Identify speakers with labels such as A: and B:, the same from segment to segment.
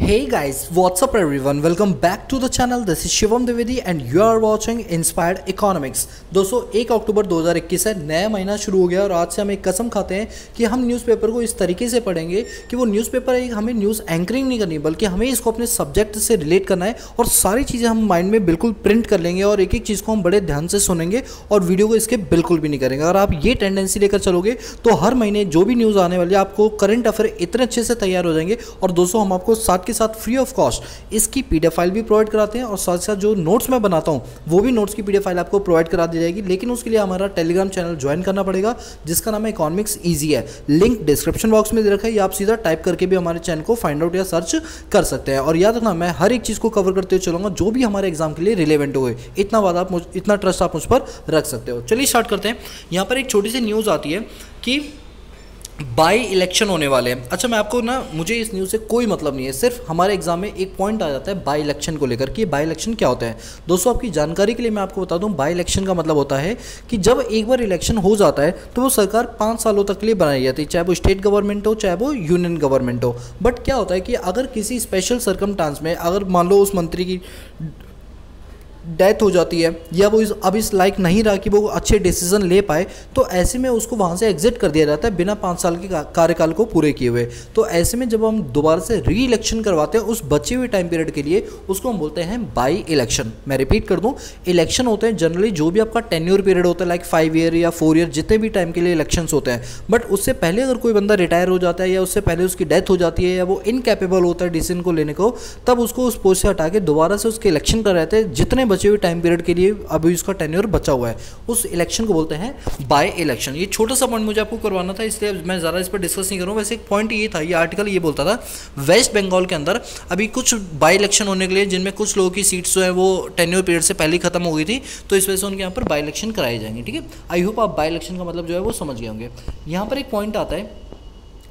A: Hey guys, what's up everyone? Welcome back to the channel. This is Shivam Dwivedi and you are watching Inspired Economics. दोस्तों 1 अक्टूबर 2021 है नया महीना शुरू हो गया और आज से हम एक कसम खाते हैं कि हम न्यूज़पेपर को इस तरीके से पढ़ेंगे कि वो न्यूज़पेपर एक हमें न्यूज़ एंकरिंग नहीं करनी बल्कि हमें इसको अपने सब्जेक्ट से रिलेट करना है और सारी चीज़ें हम माइंड में बिल्कुल प्रिंट कर लेंगे और एक एक चीज़ को हम बड़े ध्यान से सुनेंगे और वीडियो को इसके बिल्कुल भी नहीं करेंगे अगर आप ये टेंडेंसी लेकर चलोगे तो हर महीने जो भी न्यूज़ आने वाली है आपको करंट अफेयर इतने अच्छे से तैयार हो जाएँगे और दोस्तों हम आपको साथ के साथ फ्री ऑफ़ कॉस्ट इसकी पी फ़ाइल भी प्रोवाइड कराते हैं और साथ साथ जो नोट्स मैं बनाता हूँ, वो भी नोट्स की पी फ़ाइल आपको प्रोवाइड करा दी जाएगी। लेकिन उसके लिए हमारा टेलीग्राम चैनल ज्वाइन करना पड़ेगा, जिसका नाम है इकॉनमिक्स ईजी है। लिंक डिस्क्रिप्शन बॉक्स में दे रखा है, या आप सीधा टाइप करके भी हमारे चैनल को फाइंड आउट या सर्च कर सकते हैं। और याद रखना, मैं हर एक चीज़ को कवर करते हुए चलूँगा, जो भी हमारे एग्ज़ाम के लिए रिलेवेंट हुए इतना बात आप इतना ट्रस्ट आप मुझ पर रख सकते हो। चलिए स्टार्ट करते हैं। यहाँ पर एक छोटी सी न्यूज़ आती है कि बाई इलेक्शन होने वाले हैं। अच्छा मैं आपको ना, मुझे इस न्यूज़ से कोई मतलब नहीं है। सिर्फ़ हमारे एग्ज़ाम में एक पॉइंट आ जाता है बाई इलेक्शन को लेकर कि। बाई इलेक्शन क्या होता है? दोस्तों, आपकी जानकारी के लिए मैं आपको बता दूँ बाई इलेक्शन का मतलब होता है कि जब एक बार इलेक्शन हो जाता है तो वो सरकार पाँच सालों तक के लिए बनाई जाती है। चाहे वो स्टेट गवर्नमेंट हो, चाहे वो यूनियन गवर्नमेंट हो। बट क्या होता है कि अगर किसी स्पेशल सरकम में, अगर मान लो उस मंत्री की डेथ हो जाती है, या वो इस अब इस लाइक नहीं रहा कि वो अच्छे डिसीज़न ले पाए तो ऐसे में उसको वहाँ से एग्जिट कर दिया जाता है बिना पाँच साल के कार्यकाल को पूरे किए हुए। तो ऐसे में जब हम दोबारा से री इलेक्शन करवाते हैं, उस बचे हुए टाइम पीरियड के लिए उसको हम बोलते हैं बाई इलेक्शन मैं रिपीट कर दूँ इलेक्शन होते हैं जनरली जो भी आपका टेन्यूर पीरियड होता है लाइक फाइव ईयर या फोर ईयर जितने भी टाइम के लिए इलेक्शन होते हैं। बट उससे पहले अगर कोई बंदा रिटायर हो जाता है या उससे पहले उसकी डेथ हो जाती है या वो इनकेपेबल होता है डिसीज़न को लेने को, तब उसको उस पोस्ट से हटा के दोबारा से उसके इलेक्शन कर रहते हैं जितने बचे हुए टाइम पीरियड के लिए अभी उसका टेन्योर बचा हुआ है। उस इलेक्शन को बोलते हैं बाय इलेक्शन ये छोटा सा पॉइंट मुझे आपको करवाना था, इसलिए मैं ज़्यादा इस पर डिस्कस नहीं करूँ वैसे एक पॉइंट ये था, ये आर्टिकल ये बोलता था वेस्ट बंगाल के अंदर अभी कुछ बाई इलेक्शन होने के लिए जिनमें कुछ लोगों की सीट्स जो है वो टेन्योर पीरियड से पहले खत्म हो गई थी तो इस वजह से उनके यहाँ पर बाई इलेक्शन कराए जाएँगे, ठीक है? आई होप आप बाई इलेक्शन का मतलब जो है वो समझ गए होंगे। यहाँ पर एक पॉइंट आता है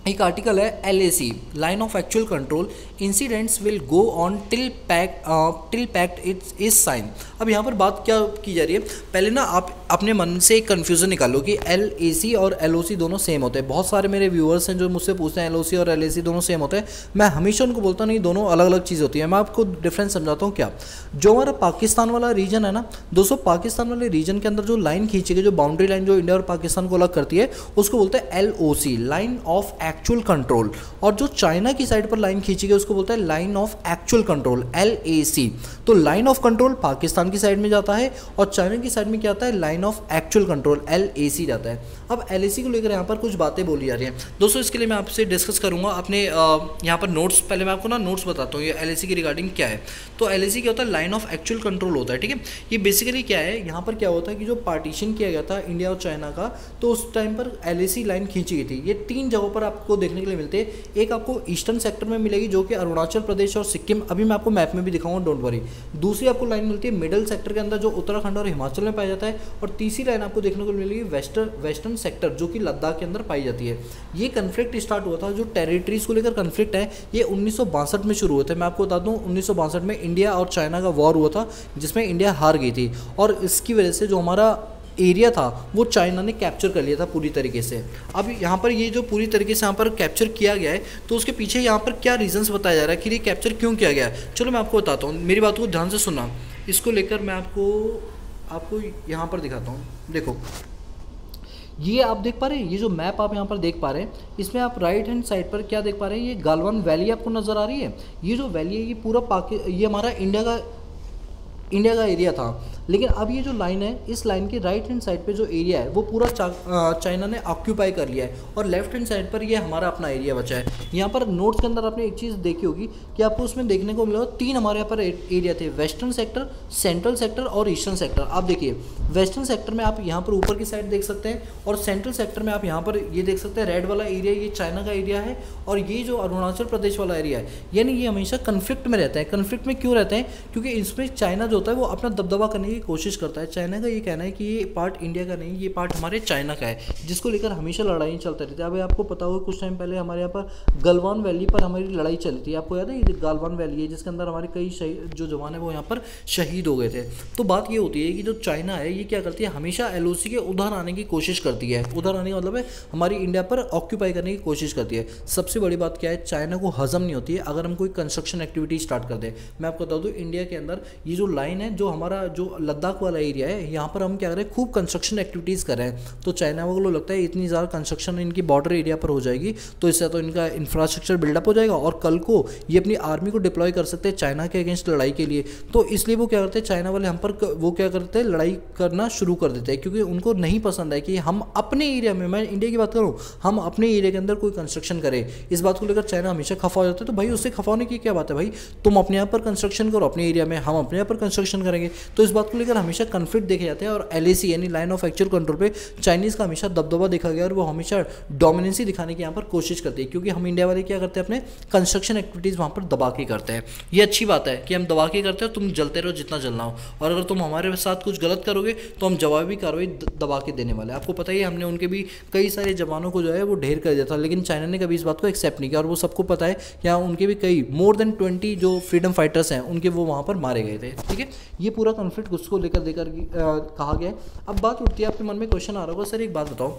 A: एक आर्टिकल है L A C line of actual control incidents will go on till pack till pact it's is sign अब यहाँ पर बात क्या की जा रही है? पहले ना आप अपने मन से एक कन्फ्यूज़न निकालो कि एल ए सी और एल ओ सी दोनों सेम होते हैं। बहुत सारे मेरे व्यूअर्स हैं जो मुझसे पूछते हैं एल ओ सी और एल ए सी दोनों सेम होते हैं। मैं हमेशा उनको बोलता नहीं, दोनों अलग अलग चीज़ होती है। मैं आपको डिफरेंस समझाता हूँ क्या? जो हमारा पाकिस्तान वाला रीजन है ना, दोस्तों, पाकिस्तान वाले रीजन के अंदर जो लाइन खींची गई जो बाउंड्री लाइन जो इंडिया और पाकिस्तान को अलग करती है, उसको बोलते हैं L O C line of actual control और जो चाइना की साइड पर लाइन खींची गई उसको बोलते हैं line of actual control L A C तो लाइन ऑफ़ कंट्रोल पाकिस्तान की साइड में जाता है और चाइना की साइड में क्या आता है? Line of actual control L A C जाता है। अब एल ए सी को लेकर यहाँ पर कुछ बातें बोली जा रही हैं। दोस्तों, इसके लिए मैं आपसे डिस्कस करूँगा। अपने यहाँ पर नोट्स पहले मैं आपको ना नोट्स बताता हूँ, ये एल की रिगार्डिंग क्या है। तो एल ए सी क्या होता है? लाइन ऑफ़ एक्चुअल कंट्रोल होता है, ठीक है? ये बेसिकली क्या है? यहाँ पर क्या होता है कि जो पार्टीशन किया गया था इंडिया और चाइना का तो उस टाइम पर एल ए सी लाइन खींची गई थी। ये तीन जगहों पर आपको देखने के लिए मिलते हैं। एक आपको ईस्टर्न सेक्टर में मिलेगी, जो कि अरुणाचल प्रदेश और सिक्किम। अभी मैं आपको मैप में भी दिखाऊँगा डोंट वरी दूसरी आपको लाइन मिलती है मिडल सेक्टर के अंदर जो उत्तराखंड और हिमाचल में पाया जाता है और तीसरी लाइन आपको देखने को मिलेगी वेस्टर्न वेस्टर्न सेक्टर, जो कि लद्दाख के अंदर पाई जाती है। ये कन्फ्लिक्ट स्टार्ट हुआ था, जो टेरिटरीज को लेकर कन्फ्लिक्ट है, ये उन्नीस में शुरू हुए थे। मैं आपको बता दूँ, उन्नीस में इंडिया और चाइना का वॉर हुआ था, जिसमें इंडिया हार गई थी। और इसकी वजह से जो हमारा एरिया था, वो चाइना ने कैप्चर कर लिया था पूरी तरीके से। अब यहाँ पर ये जो पूरी तरीके से यहाँ पर कैप्चर किया गया है तो उसके पीछे यहाँ पर क्या रीजंस बताया जा रहा है कि ये कैप्चर क्यों किया गया चलो मैं आपको बताता हूँ, मेरी बात को ध्यान से सुनना। इसको लेकर मैं आपको आपको यहाँ पर दिखाता हूँ। देखो, ये आप देख पा रहे हैं, ये जो मैप आप यहाँ पर देख पा रहे हैं, इसमें आप राइट हैंड साइड पर क्या देख पा रहे हैं, ये गालवान वैली आपको नज़र आ रही है। ये जो वैली है, ये पूरा पाकि, ये हमारा इंडिया का इंडिया का एरिया था। लेकिन अब ये जो लाइन है, इस लाइन के राइट हैंड साइड पे जो एरिया है, वो पूरा चाइना ने ऑक्यूपाई कर लिया है और लेफ़्ट हैंड साइड पर ये हमारा अपना एरिया बचा है। यहाँ पर नोट्स के अंदर आपने एक चीज़ देखी होगी कि आपको उसमें देखने को मिला, तीन हमारे यहाँ पर एरिया थे वेस्टर्न सेक्टर सेंट्रल सेक्टर और ईस्टर्न सेक्टर आप देखिए वेस्टर्न सेक्टर में आप यहाँ पर ऊपर की साइड देख सकते हैं और सेंट्रल सेक्टर में आप यहाँ पर ये देख सकते हैं रेड वाला एरिया ये चाइना का एरिया है और ये जो अरुणाचल प्रदेश वाला एरिया है। यानी ये हमेशा कन्फ्लिक्ट में रहता है। कन्फ्लिक्ट में क्यों रहते हैं? क्योंकि इसमें चाइना जो होता है, वो अपना दबदबा करने की कोशिश करता है। चाइना का ये कहना है कि ये पार्ट इंडिया का नहीं, ये पार्ट हमारे चाइना का है, जिसको लेकर हमेशा लड़ाई चलते रहती है। अभी आपको पता होगा, कुछ टाइम पहले हमारे यहाँ पर गलवान वैली पर हमारी लड़ाई चली थी। आपको याद है, ये गालवान वैली है, जिसके अंदर हमारे कई जो जवान है, वो यहाँ पर शहीद हो गए थे। तो बात ये होती है कि जो चाइना है, ये क्या करती है, हमेशा एलओसी के उधर आने की कोशिश करती है। उधर आने का मतलब है, हमारी इंडिया पर ऑक्यूपाई करने की कोशिश करती है। सबसे बड़ी बात क्या है, चाइना को हजम नहीं होती है, अगर हम कोई कंस्ट्रक्शन एक्टिविटी स्टार्ट कर दें। मैं आपको बता दूँ इंडिया के अंदर ये जो लाइन है, जो हमारा, जो लद्दाख वाला एरिया है, यहाँ पर हम क्या करें, खूब कंस्ट्रक्शन एक्टिविटीज़ कर रहे हैं। तो चाइना वालों लगता है इतनी ज़्यादा कंस्ट्रक्शन इनकी बॉर्डर एरिया पर हो जाएगी तो इससे तो इनका इंफ्रास्ट्रक्चर बिल्डअप हो जाएगा और कल को ये अपनी आर्मी को डिप्लॉय कर सकते हैं चाइना के अगेंस्ट लड़ाई के लिए। तो इसलिए वो क्या करते हैं, चाइना वाले हम पर वो क्या करते हैं, लड़ाई करना शुरू कर देते हैं, क्योंकि उनको नहीं पसंद है कि हम अपने एरिया में, मैं इंडिया की बात करूँ, हम अपने एरिया के अंदर कोई कंस्ट्रक्शन करें। इस बात को लेकर चाइना हमेशा खफा हो जाता है तो भाई उससे खफा होने की क्या बात है भाई? तुम अपने यहाँ पर कंस्ट्रक्शन करो, अपने एरिया में हम अपने यहाँ पर कंस्ट्रक्शन करेंगे। तो इस बात को लेकर हमेशा कन्फ्लिक्ट देखे जाते हैं और एल यानी लाइन ऑफ़ एक्चुअल कंट्रोल पे चाइनीज़ का हमेशा दबदबा देखा गया और वो हमेशा डोमिनेंसी दिखाने की यहाँ पर कोशिश करती है। क्योंकि हम इंडिया वाले क्या करते हैं? अपने कंस्ट्रक्शन एक्टिविटीज़ वहाँ पर दबा के करते हैं। ये अच्छी बात है कि हम दबा के करते हैं तुम जलते रहो जितना जलना हो। और अगर तुम हमारे साथ कुछ गलत करोगे तो हम जवाबी कार्रवाई दबा के देने वाले आपको पता ही हमने उनके भी कई सारे जवानों को जो है वो ढेर कर दिया था, लेकिन चाइना ने कभी इस बात को एक्सेप्ट नहीं किया। और वो सबको पता है कि हाँ उनके भी कई मोर देन ट्वेंटी जो फ्रीडम फाइटर्स हैं, उनके वो वहाँ पर मारे गए थे। ठीक है? ये पूरा कॉन्फ्लिक्ट उसको लेकर देकर कहा गया है। अब बात उठती है, आपके मन में क्वेश्चन आ रहा होगा, सर, एक बात बताओ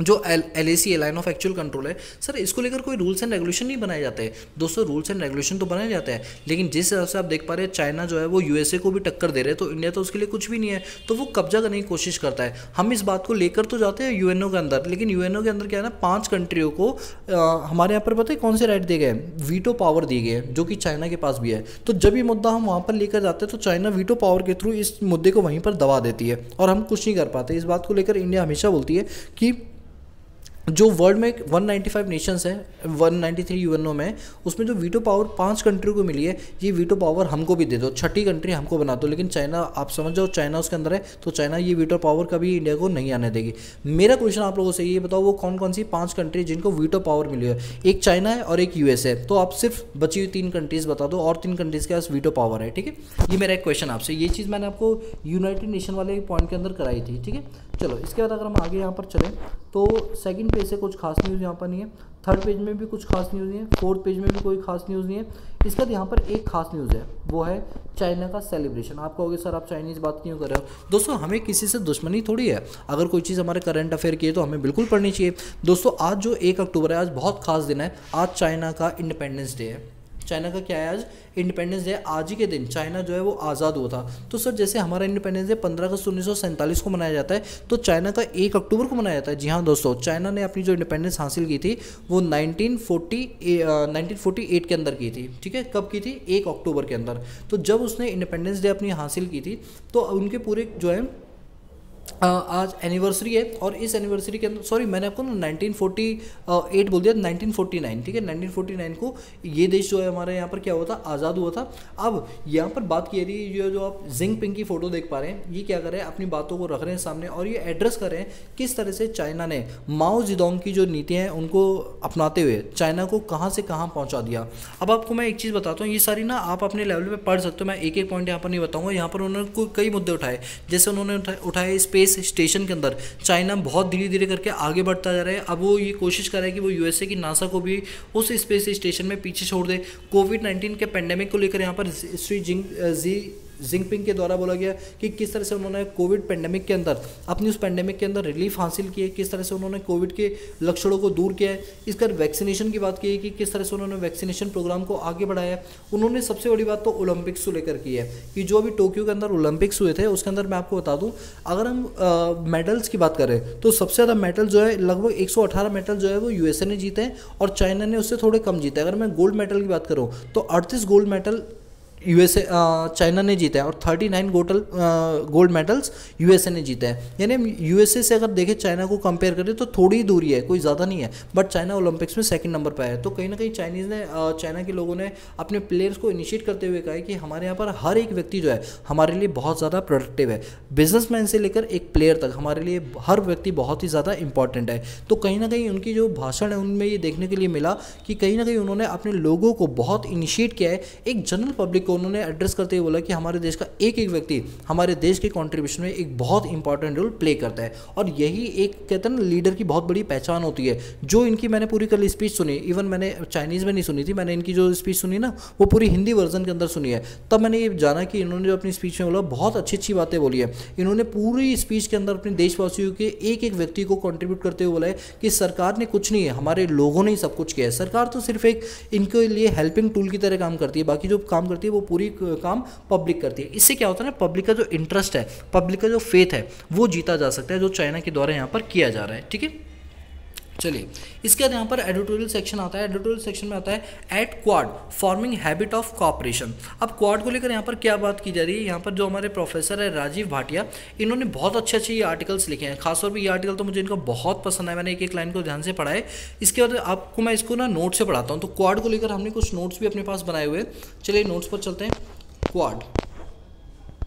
A: जो L A C line of actual control है सर इसको लेकर कोई रूल्स एंड रेगुलेशन नहीं बनाए जाते दोस्तों रूल्स एंड रेगुलेशन तो बनाए जाते हैं लेकिन जिस हिसाब से आप देख पा रहे हैं चाइना जो है वो यूएसए को भी टक्कर दे रहे हैं तो इंडिया तो उसके लिए कुछ भी नहीं है तो वो कब्जा करने की कोशिश करता है। हम इस बात को लेकर तो जाते हैं यूएनओ के अंदर लेकिन यूएनओ के अंदर क्या है ना पाँच कंट्रियों को आ, हमारे यहाँ पर पता है कौन से राइट दिए गए वीटो पावर दिए गए जो कि चाइना के पास भी है। तो जब ये मुद्दा हम वहाँ पर लेकर जाते हैं तो चाइना वीटो पावर के थ्रू इस मुद्दे को वहीं पर दबा देती है और हम कुछ नहीं कर पाते। इस बात को लेकर इंडिया हमेशा बोलती है कि जो वर्ल्ड में 195 नेशंस हैं 193 यूएनओ में, उसमें जो वीटो पावर पाँच कंट्री को मिली है, ये वीटो पावर हमको भी दे दो। छठी कंट्री हमको बना दो, लेकिन चाइना, आप समझ जाओ चाइना उसके अंदर है तो चाइना ये वीटो पावर कभी इंडिया को नहीं आने देगी। मेरा क्वेश्चन आप लोगों से ये बताओ, वो कौन कौन सी पाँच कंट्री जिनको वीटो पावर मिली है? एक चाइना है और एक यूएस है। तो आप सिर्फ़ बची हुई तीन कंट्रीज़ बता दो, और तीन कंट्रीज़ के पास वीटो पावर है, ठीक है? ये मेरा एक क्वेश्चन आपसे। ये चीज़ मैंने आपको यूनाइटेड नेशन वाले पॉइंट के अंदर कराई थी, ठीक है? चलो, इसके बाद अगर हम आगे यहाँ पर चलें तो सेकंड पेज से कुछ खास न्यूज़ यहाँ पर नहीं है। थर्ड पेज में भी कुछ खास न्यूज़ नहीं है। फोर्थ पेज में भी कोई खास न्यूज़ नहीं है। इसके बाद यहाँ पर एक खास न्यूज़ है, वो है चाइना का सेलिब्रेशन आप कहोगे, सर, आप चाइनीज़ बात क्यों कर रहे हो? दोस्तों, हमें किसी से दुश्मनी थोड़ी है। अगर कोई चीज़ हमारे करंट अफेयर की है तो हमें बिल्कुल पढ़नी चाहिए। दोस्तों, आज जो एक अक्टूबर है, आज बहुत खास दिन है। आज चाइना का इंडिपेंडेंस डे है। चाइना का क्या है आज? इंडिपेंडेंस डे आज ही के दिन, चाइना जो है वो आज़ाद हुआ था। तो सर, जैसे हमारा इंडिपेंडेंस डे पंद्रह अगस्त उन्नीस सौ सैंतालीस को मनाया जाता है तो चाइना का एक अक्टूबर को मनाया जाता है। जी हाँ दोस्तों, चाइना ने अपनी जो इंडिपेंडेंस हासिल की थी, वो 1940 1948 के अंदर की थी। ठीक है? कब की थी? एक अक्टूबर के अंदर। तो जब उसने इंडिपेंडेंस डे अपनी हासिल की थी तो उनके पूरे जो है आज एनिवर्सरी है और इस एनिवर्सरी के अंदर सॉरी मैंने आपको ना 1948 बोल दिया 1949 ठीक है? 1949 को ये देश जो है हमारे यहाँ पर क्या हुआ था? आज़ाद हुआ था। अब यहाँ पर बात की रही जो जो आप जिंग पिंग की फ़ोटो देख पा रहे हैं, ये क्या कर रहे हैं? अपनी बातों को रख रहे हैं सामने और ये एड्रेस कर रहे हैं किस तरह से चाइना ने माओ जिदोंग की जो नीतियाँ हैं उनको अपनाते हुए चाइना को कहाँ से कहाँ पहुँचा दिया। अब आपको मैं एक चीज़ बताता हूँ, ये सारी ना आप अपने लेवल पर पढ़ सकते हो, मैं एक एक पॉइंट यहाँ पर नहीं बताऊँगा, यहाँ पर उन्होंने कई मुद्दे उठाए। जैसे उन्होंने उठाए स्पेस स्पेस स्टेशन के अंदर। चाइना बहुत धीरे धीरे करके आगे बढ़ता जा रहा है। अब वो ये कोशिश कर रहा है कि वो यूएसए की नासा को भी उस स्पेस स्टेशन में पीछे छोड़ दे। कोविड नाइन्टीन के पेंडेमिक को लेकर यहाँ पर श्री जिंग, जी जिंगपिंग के द्वारा बोला गया कि किस तरह से उन्होंने कोविड पेंडेमिक के अंदर, अपनी उस पेंडेमिक के अंदर रिलीफ हासिल की है, किस तरह से उन्होंने कोविड के लक्षणों को दूर किया है, इसका वैक्सीनेशन की बात की है कि किस तरह से उन्होंने वैक्सीनेशन प्रोग्राम को आगे बढ़ाया उन्होंने सबसे बड़ी बात तो ओलंपिक्स को लेकर की है कि जो अभी टोक्यो के अंदर ओलंपिक्स हुए थे, उसके अंदर मैं आपको बता दूँ, अगर हम मेडल्स की बात करें तो सबसे ज़्यादा मेडल जो है, लगभग एक मेडल जो है, वो यूएसए ने जीते हैं और चाइना ने उससे थोड़े कम जीते अगर मैं गोल्ड मेडल की बात करूँ तो अड़तीस गोल्ड मेडल यूएसए चाइना ने जीता है और 39 गोटल गोल्ड मेडल्स यूएसए ने जीता है। यानी यूएसए से अगर देखें चाइना को कंपेयर करें तो थोड़ी दूरी है, कोई ज़्यादा नहीं है बट चाइना ओलंपिक्स में सेकंड नंबर पर है। तो कहीं ना कहीं चाइनीज़ ने चाइना के लोगों ने अपने प्लेयर्स को इनिशिएट करते हुए कहा है कि हमारे यहाँ पर हर एक व्यक्ति जो है, हमारे लिए बहुत ज़्यादा प्रोडक्टिव है। बिजनेसमैन से लेकर एक प्लेयर तक हमारे लिए हर व्यक्ति बहुत ही ज़्यादा इंपॉर्टेंट है। तो कहीं ना कहीं उनकी जो भाषण है, उनमें ये देखने के लिए मिला कि कहीं ना कहीं उन्होंने अपने लोगों को बहुत इनिशिएट किया है। एक जनरल पब्लिक एक उन्होंने एड्रेस करते हुए बोला कि हमारे देश का एक एक व्यक्ति हमारे देश के कॉन्ट्रीब्यूशन में एक बहुत इंपॉर्टेंट रोल प्ले करता है। और यही एक कहते हैं ना लीडर की बहुत बड़ी पहचान होती है। जो इनकी मैंने पूरी कल स्पीच सुनी इवन मैंने चाइनीज़ में नहीं सुनी थी, मैंने इनकी जो स्पीच सुनी ना, वो पूरी हिंदी वर्जन के अंदर सुनी है। तब मैंने ये जाना कि इन्होंने जो अपनी स्पीच में बोला, बहुत अच्छी अच्छी बातें बोली है। इन्होंने पूरी स्पीच के अंदर अपने देशवासियों के एक एक व्यक्ति को कॉन्ट्रीब्यूट करते हुए बोला है कि सरकार ने कुछ नहीं है, हमारे लोगों ने ही सब कुछ किया है। सरकार तो सिर्फ़ एक इनके लिए हेल्पिंग टूल की तरह काम करती है, बाकी जो काम करती है वो पूरी काम पब्लिक करती है। इससे क्या होता है ना पब्लिक का जो इंटरेस्ट है पब्लिक का जो फेथ है, वो जीता जा सकता है, जो चाइना के द्वारा यहाँ पर किया जा रहा है, ठीक है? चलिए, इसके बाद यहाँ पर एडिटोरियल सेक्शन आता है। एडिटोरियल सेक्शन में आता है at Quad forming habit of cooperation अब क्वाड को लेकर यहाँ पर क्या बात की जा रही है? यहाँ पर जो हमारे प्रोफेसर है राजीव भाटिया, इन्होंने बहुत अच्छे अच्छे ये आर्टिकल्स लिखे हैं। खासतौर पर ये आर्टिकल तो मुझे इनका बहुत पसंद है। मैंने एक एक लाइन को ध्यान से पढ़ा है। इसके बाद आपको मैं इसको ना नोट से पढ़ाता हूँ। तो क्वाड को लेकर हमने कुछ नोट्स भी अपने पास बनाए हुए चलिए नोट्स पर चलते हैं। क्वाड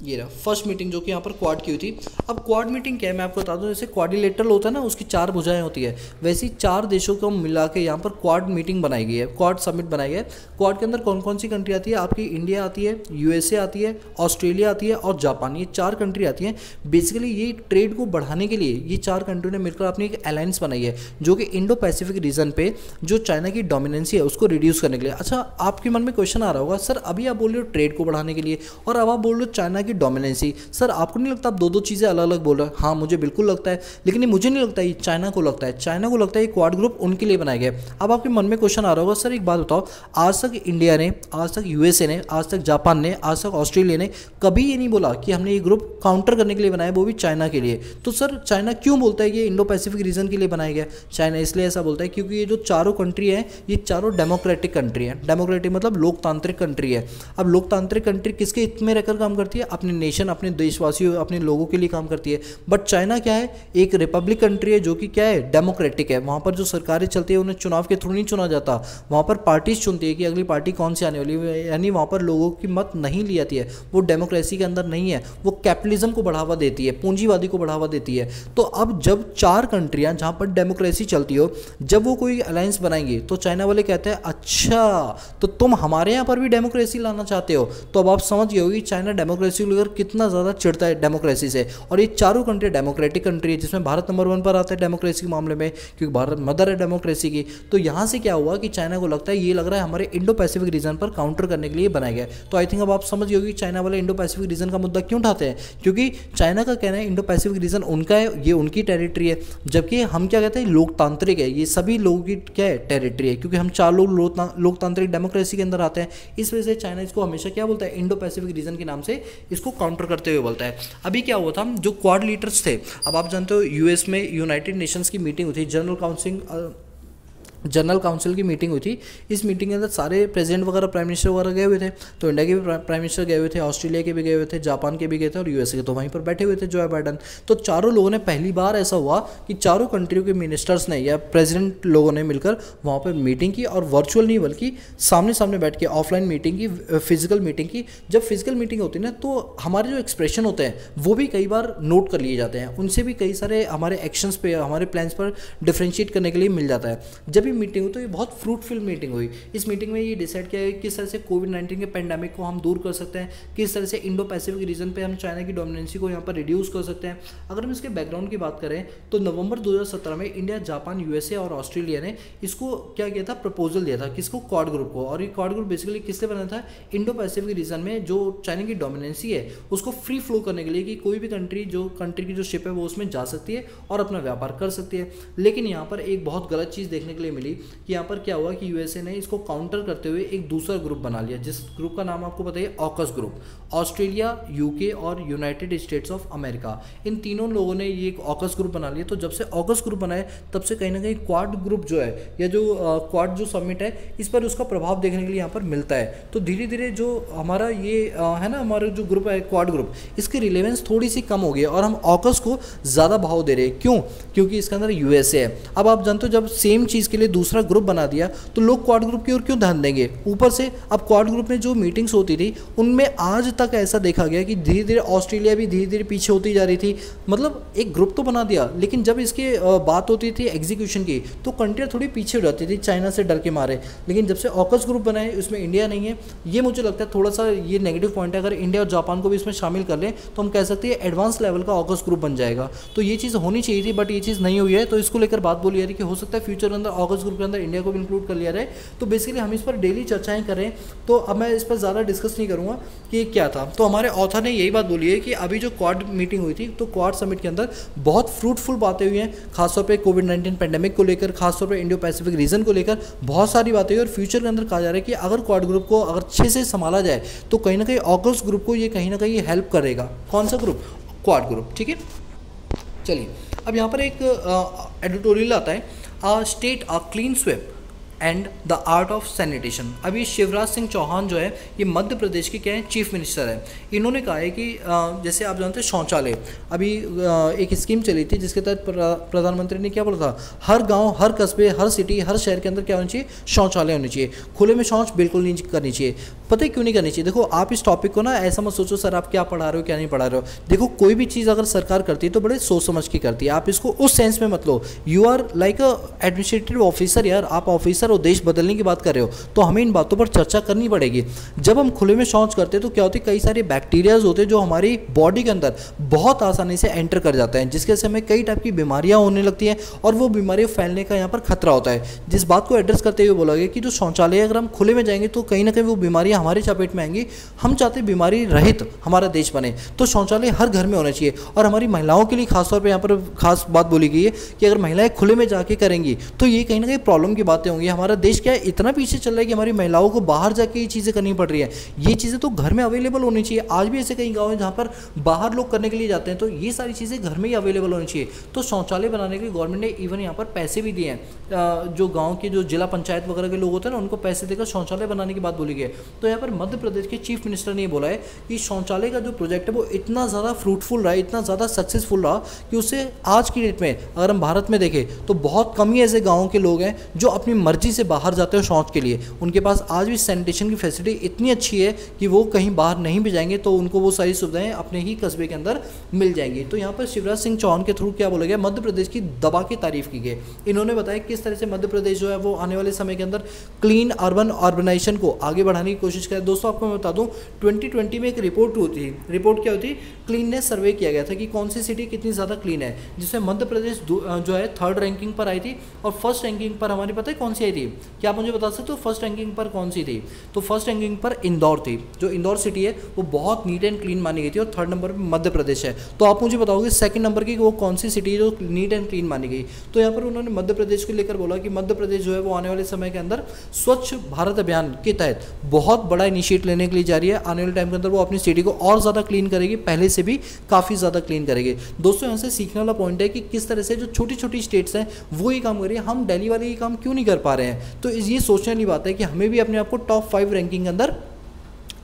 A: ये रहा फ़र्स्ट मीटिंग जो कि यहाँ पर क्वाड की हुई थी। अब क्वाड मीटिंग क्या है? मैं आपको बता दूँ, जैसे क्वाडिलेटरल होता है ना, उसकी चार भुजाएँ होती है। वैसी चार देशों को मिला के यहाँ पर क्वाड मीटिंग बनाई गई है क्वाड समिट बनाई है। क्वाड के अंदर कौन कौन सी कंट्री आती है? आपकी इंडिया आती है यूएसए आती है ऑस्ट्रेलिया आती है और जापान ये चार कंट्री आती हैं। बेसिकली ये ट्रेड को बढ़ाने के लिए ये चार कंट्री ने मिलकर अपनी एक अलायंस बनाई है, जो कि इंडो पैसिफिक रीजन पे, जो चाइना की डोमिनेंसी है, उसको रिड्यूस करने के लिए। अच्छा आपके मन में क्वेश्चन आ रहा होगा, सर, अभी आप बोल रहे हो ट्रेड को बढ़ाने के लिए और अब आप बोल रहे हो चाइना की की डोमिनेंसी सर आपको नहीं लगता आप दो दो चीज़ें अलग अलग बोल रहे हैं? हाँ मुझे बिल्कुल लगता है। लेकिन ये मुझे नहीं लगता, ये चाइना को लगता है। चाइना को लगता है ये क्वाड ग्रुप उनके लिए बनाया गया अब आपके मन में क्वेश्चन आ रहा होगा सर एक बात बताओ, आज तक इंडिया ने, आज तक यूएसए ने, आज तक जापान ने, आज तक ऑस्ट्रेलिया ने कभी ये नहीं बोला कि हमने ये ग्रुप काउंटर करने के लिए बनाया वो भी चाइना के लिए? तो सर चाइना क्यों बोलता है कि इंडो पैसिफिक रीजन के लिए बनाया गया चाइना इसलिए ऐसा बोलता है क्योंकि ये जो चारों कंट्री है, ये चारों डेमोक्रेटिक कंट्री है। डेमोक्रेटिक मतलब लोकतांत्रिक कंट्री है। अब लोकतांत्रिक कंट्री किसके हित में रहकर काम करती है? अपने नेशन अपने देशवासियों अपने लोगों के लिए काम करती है। बट चाइना क्या है? एक रिपब्लिक कंट्री है जो कि क्या है? डेमोक्रेटिक है। वहाँ पर जो सरकारें चलती है, उन्हें चुनाव के थ्रू नहीं चुना जाता। वहाँ पर पार्टीज़ चुनती है कि अगली पार्टी कौन सी आने वाली है। यानी वहाँ पर लोगों की मत नहीं ली जाती है। वो डेमोक्रेसी के अंदर नहीं है। वो कैपिटलिज्म को बढ़ावा देती है। पूंजीवादी को बढ़ावा देती है। तो अब जब चार कंट्रियाँ जहाँ पर डेमोक्रेसी चलती हो, जब वो कोई अलायंस बनाएँगे तो चाइना वाले कहते हैं अच्छा तो तुम हमारे यहाँ पर भी डेमोक्रेसी लाना चाहते हो? तो अब आप समझ गए हो कि चाइना डेमोक्रेसी लेकर कितना ज़्यादा चिड़ता है डेमोक्रेसी से। और ये चारों कंट्री डेमोक्रेटिक कंट्री है, जिसमें भारत नंबर वन पर आता है डेमोक्रेसी के मामले में, क्योंकि भारत मदर है डेमोक्रेसी की। तो यहाँ से क्या हुआ कि चाइना को लगता है, ये लग रहा है हमारे इंडो पैसिफिक रीजन पर काउंटर करने के लिए बनाया गया तो आई थिंक अब आप समझ गए कि चाइना वाले इंडो पैसिफिक रीजन का मुद्दा क्यों उठाते हैं? क्योंकि चाइना का कहना है इंडो पैसिफिक रीजन उनका है, ये उनकी टेरिटरी है। जबकि हम क्या कहते हैं, लोकतांत्रिक है। ये सभी लोगों की क्या है टेरिटरी है। क्योंकि हम चार लोग लोकतांत्रिक डेमोक्रेसी के अंदर आते हैं। इस वजह से चाइना इसको हमेशा क्या बोलता है इंडो पैसिफिक रीजन के नाम से इसको काउंटर करते हुए बोलता है। अभी क्या हुआ था, जो क्वाड लीडर्स थे, अब आप जानते हो यूएस में यूनाइटेड नेशंस की मीटिंग हुई थी जनरल काउंसिल जनरल काउंसिल की मीटिंग हुई थी। इस मीटिंग के अंदर सारे प्रेसिडेंट वगैरह, प्राइम मिनिस्टर वगैरह गए हुए थे। तो इंडिया के भी प्राइम मिनिस्टर गए हुए थे, ऑस्ट्रेलिया के भी गए हुए थे, जापान के भी गए थे और यूएसए के। तो वहीं पर बैठे हुए थे जो है बाइडन तो चारों लोगों ने, पहली बार ऐसा हुआ कि चारों कंट्रियों के मिनिस्टर्स ने या प्रेजिडेंट लोगों ने मिलकर वहाँ पर मीटिंग की और वर्चुअल नहीं, बल्कि सामने सामने बैठ के ऑफलाइन मीटिंग की फ़िज़िकल मीटिंग की। जब फ़िज़िकल मीटिंग होती है ना तो हमारे जो एक्सप्रेशन होते हैं, वो भी कई बार नोट कर लिए जाते हैं। उनसे भी कई सारे हमारे एक्शंस पे, हमारे प्लान्स पर डिफ्रेंशिएट करने के लिए मिल जाता है। जब भी मीटिंग हो तो ये बहुत फ्रूटफुल मीटिंग हुई। इस मीटिंग में ये डिसाइड किया है किस तरह से कोविड नाइन्टीन के पेंडेमिक को हम दूर कर सकते हैं, किस तरह से इंडो पैसिफिक रीजन पे हम चाइना की डोमिनेंसी को यहाँ पर रिड्यूस कर सकते हैं। अगर हम इसके बैकग्राउंड की बात करें तो नवंबर 2017 में इंडिया जापान यूएसए और ऑस्ट्रेलिया ने इसको क्या किया था? प्रपोजल दिया था किसको? कॉड ग्रुप को। और ये कॉड ग्रुप बेसिकली किससे बना था? इंडो पैसिफिक रीजन में जो चाइना की डोमिनेंसी है, उसको फ्री फ्लो करने के लिए कि कोई भी कंट्री जो कंट्री की जो शिप है, वो उसमें जा सकती है और अपना व्यापार कर सकती है। लेकिन यहाँ पर एक बहुत गलत चीज़ देखने के लिए मिली कि यहाँ पर क्या हुआ कि यूएसए ने इसको काउंटर करते हुए एक दूसरा ग्रुप बना लिया, जिस ग्रुप का नाम आपको बताइए ऑकस ग्रुप ऑस्ट्रेलिया, यूके और यूनाइटेड स्टेट्स ऑफ़ अमेरिका। इन तीनों लोगों ने ये एक ऑकस ग्रुप बना लिया। तो जब से ऑकस ग्रुप बनाए तब से कहीं ना कहीं क्वाड ग्रुप जो है, या जो क्वाड जो समिट है, इस पर उसका प्रभाव देखने के लिए यहाँ पर मिलता है। तो धीरे धीरे जो हमारा ये है ना, हमारा जो ग्रुप है क्वाड ग्रुप इसकी रिलेवेंस थोड़ी सी कम हो गई है और हम ऑकस को ज़्यादा भाव दे रहे हैं। क्यों? क्योंकि इसके अंदर यूएसए है। अब आप जानते हो, जब सेम चीज़ के लिए दूसरा ग्रुप बना दिया तो लोग क्वाड ग्रुप की ओर क्यों ध्यान देंगे? ऊपर से अब क्वाड ग्रुप में जो मीटिंग्स होती थी, उनमें आज तक ऐसा देखा गया कि धीरे धीरे ऑस्ट्रेलिया भी धीरे धीरे पीछे होती जा रही थी। मतलब एक ग्रुप तो बना दिया, लेकिन जब इसकी बात होती थी एग्जीक्यूशन की तो कंट्रियाँ थोड़ी पीछे हो जाती थी, चाइना से डर के मारे। लेकिन जब से ऑकस ग्रुप बनाए उसमें इंडिया नहीं है, ये मुझे लगता है थोड़ा सा ये नेगेटिव पॉइंट है, अगर इंडिया और जापान को भी इसमें शामिल कर लें तो हम कह सकते हैं एडवांस लेवल का ऑकस ग्रुप बन जाएगा। तो ये चीज़ होनी चाहिए थी बट ये चीज़ नहीं हुई है। तो इसको लेकर बात बोली जा रही कि हो सकता है फ्यूचर के अंदर ऑगस्ट ग्रुप के अंदर इंडिया को भी इंक्लूड कर लिया जाए। तो बेसिकली हम इस पर डेली चर्चाएँ करें तो अब मैं इस पर ज़्यादा डिस्कस नहीं करूँगा कि क्या था। तो हमारे ऑथर ने यही बात बोली है कि अभी जो क्वाड मीटिंग हुई थी तो क्वाड समिट के अंदर बहुत फ्रूटफुल बातें हुई हैं, खासतौर पर कोविड नाइन्टीन पेंडेमिक को लेकर, खासतौर पर इंडो पैसिफिक रीजन को लेकर बहुत सारी बातें हुई और फ्यूचर के अंदर कहा जा रहा है कि अगर क्वाड ग्रुप को अगर अच्छे से संभाला जाए तो कहीं ना कहीं ऑगस्ट ग्रुप को ये कहीं ना कहीं हेल्प करेगा। कौन सा ग्रुप क्वाड ग्रुप ठीक है? चलिए, अब यहाँ पर एक एडिटोरियल आता है state a clean sweep and the art of sanitation अभी शिवराज सिंह चौहान जो है, ये मध्य प्रदेश के क्या है चीफ मिनिस्टर है। इन्होंने कहा है कि जैसे आप जानते हैं, शौचालय। अभी एक स्कीम चली थी, जिसके तहत प्रधानमंत्री ने क्या बोला था? हर गाँव, हर कस्बे, हर सिटी हर शहर के अंदर क्या होनी चाहिए? शौचालय होने चाहिए। खुले में शौच बिल्कुल नहीं करनी चाहिए। पता है क्यों नहीं करनी चाहिए? देखो, आप इस टॉपिक को ना ऐसा मत सोचो, सर, आप क्या पढ़ा रहे हो, क्या नहीं पढ़ा रहे हो? देखो, कोई भी चीज़ अगर सरकार करती है तो बड़े सोच समझ के करती है। आप इसको उस सेंस में मत लो। You are like a administrative officer यार। आप ऑफिसर और देश बदलने की बात कर रहे हो तो हमें इन बातों पर चर्चा करनी पड़ेगी। जब हम खुले में शौच करते हैं तो क्या होती है, कई सारे बैक्टीरियाज होते हैं, जो हमारी बॉडी के अंदर बहुत आसानी से एंटर कर जाते हैं, जिसके से हमें कई टाइप की बीमारियाँ होने लगती हैं, और वो बीमारियाँ फैलने का यहाँ पर खतरा होता है। जिस बात को एड्रेस करते हुए बोला गया कि जो शौचालय अगर हम खुले में जाएँगे तो कहीं ना कहीं वो बीमारियाँ हमारे चपेट में आएँगी, हम चाहते बीमारी रहित हमारा देश बने। तो शौचालय हर घर में होना चाहिए। और हमारी महिलाओं के लिए खासतौर पर यहाँ पर खास बात बोली गई है कि अगर महिलाएँ खुले में जाके करेंगी तो ये कहीं ना कहीं प्रॉब्लम की बातें होंगी। हमारा देश क्या है इतना पीछे चल रहा है कि हमारी महिलाओं को बाहर जाके ये चीज़ें करनी पड़ रही है। ये चीज़ें तो घर में अवेलेबल होनी चाहिए। आज भी ऐसे कई गाँव हैं जहाँ पर बाहर लोग करने के लिए जाते हैं तो ये सारी चीज़ें घर में ही अवेलेबल होनी चाहिए। तो शौचालय बनाने के लिए गवर्नमेंट ने इवन यहाँ पर पैसे भी दिए हैं। जो गाँव के जो जिला पंचायत वगैरह के लोग होते हैं ना, उनको पैसे देकर शौचालय बनाने की बात बोली गई तो यहाँ पर मध्य प्रदेश के चीफ मिनिस्टर ने बोला है कि शौचालय का जो प्रोजेक्ट है, वो इतना ज़्यादा फ्रूटफुल रहा, इतना ज़्यादा सक्सेसफुल रहा कि उससे आज की डेट में, अगर हम भारत में देखें तो बहुत कम ही ऐसे गाँव के लोग हैं जो अपनी मर्ज़ी से बाहर जाते हैं शौच के लिए। उनके पास आज भी सैनिटेशन की फैसिलिटी इतनी अच्छी है कि वो कहीं बाहर नहीं भी जाएँगे तो उनको वो सारी सुविधाएँ अपने ही कस्बे के अंदर मिल जाएँगी। तो यहाँ पर शिवराज सिंह चौहान के थ्रू क्या बोला गया? मध्य प्रदेश की दबा की तारीफ़ की गई। इन्होंने बताया किस तरह से मध्य प्रदेश जो है, वो आने वाले समय के अंदर क्लीन अर्बन ऑर्गेनाइजेशन को आगे बढ़ाने की कोशिश करें। दोस्तों, आपको मैं बता दूँ ट्वेंटी में एक रिपोर्ट होती है। रिपोर्ट क्या होती है? क्लीननेस सर्वे किया गया था कि कौन सी सिटी कितनी ज़्यादा क्लीन है, जिसमें मध्य प्रदेश जो है थर्ड रैंकिंग पर आई थी और फ़र्स्ट रैंकिंग पर हमारी, पता है, कौन सी आई थी? क्या आप मुझे बता सकते हो फ़र्स्ट रैंकिंग पर कौन सी थी? तो फ़र्स्ट रैंकिंग पर इंदौर थी। जो इंदौर सिटी है, वो बहुत नीट एंड क्लीन मानी गई थी और थर्ड नंबर पर मध्य प्रदेश है। तो आप मुझे बताओगे सेकंड नंबर की वो कौन सी सिटी जो नीट एंड क्लीन मानी गई? तो यहाँ पर उन्होंने मध्य प्रदेश को लेकर बोला कि मध्य प्रदेश जो है, वो आने वाले समय के अंदर स्वच्छ भारत अभियान के तहत बहुत बड़ा इनिशिएट लेने के लिए जा रही है। आने वाले टाइम के अंदर वो अपनी सिटी को और ज़्यादा क्लीन करेगी, पहले से भी काफ़ी ज़्यादा क्लीन करेगी। दोस्तों, यहाँ से सीखने वाला पॉइंट है कि किस तरह से जो छोटी छोटी स्टेट्स हैं, वो ही काम कर रही है हम डेली वाले ये काम क्यों नहीं कर पा रहे हैं? तो ये सोचने वाली बात है कि हमें भी अपने आप को टॉप फाइव रैंकिंग के अंदर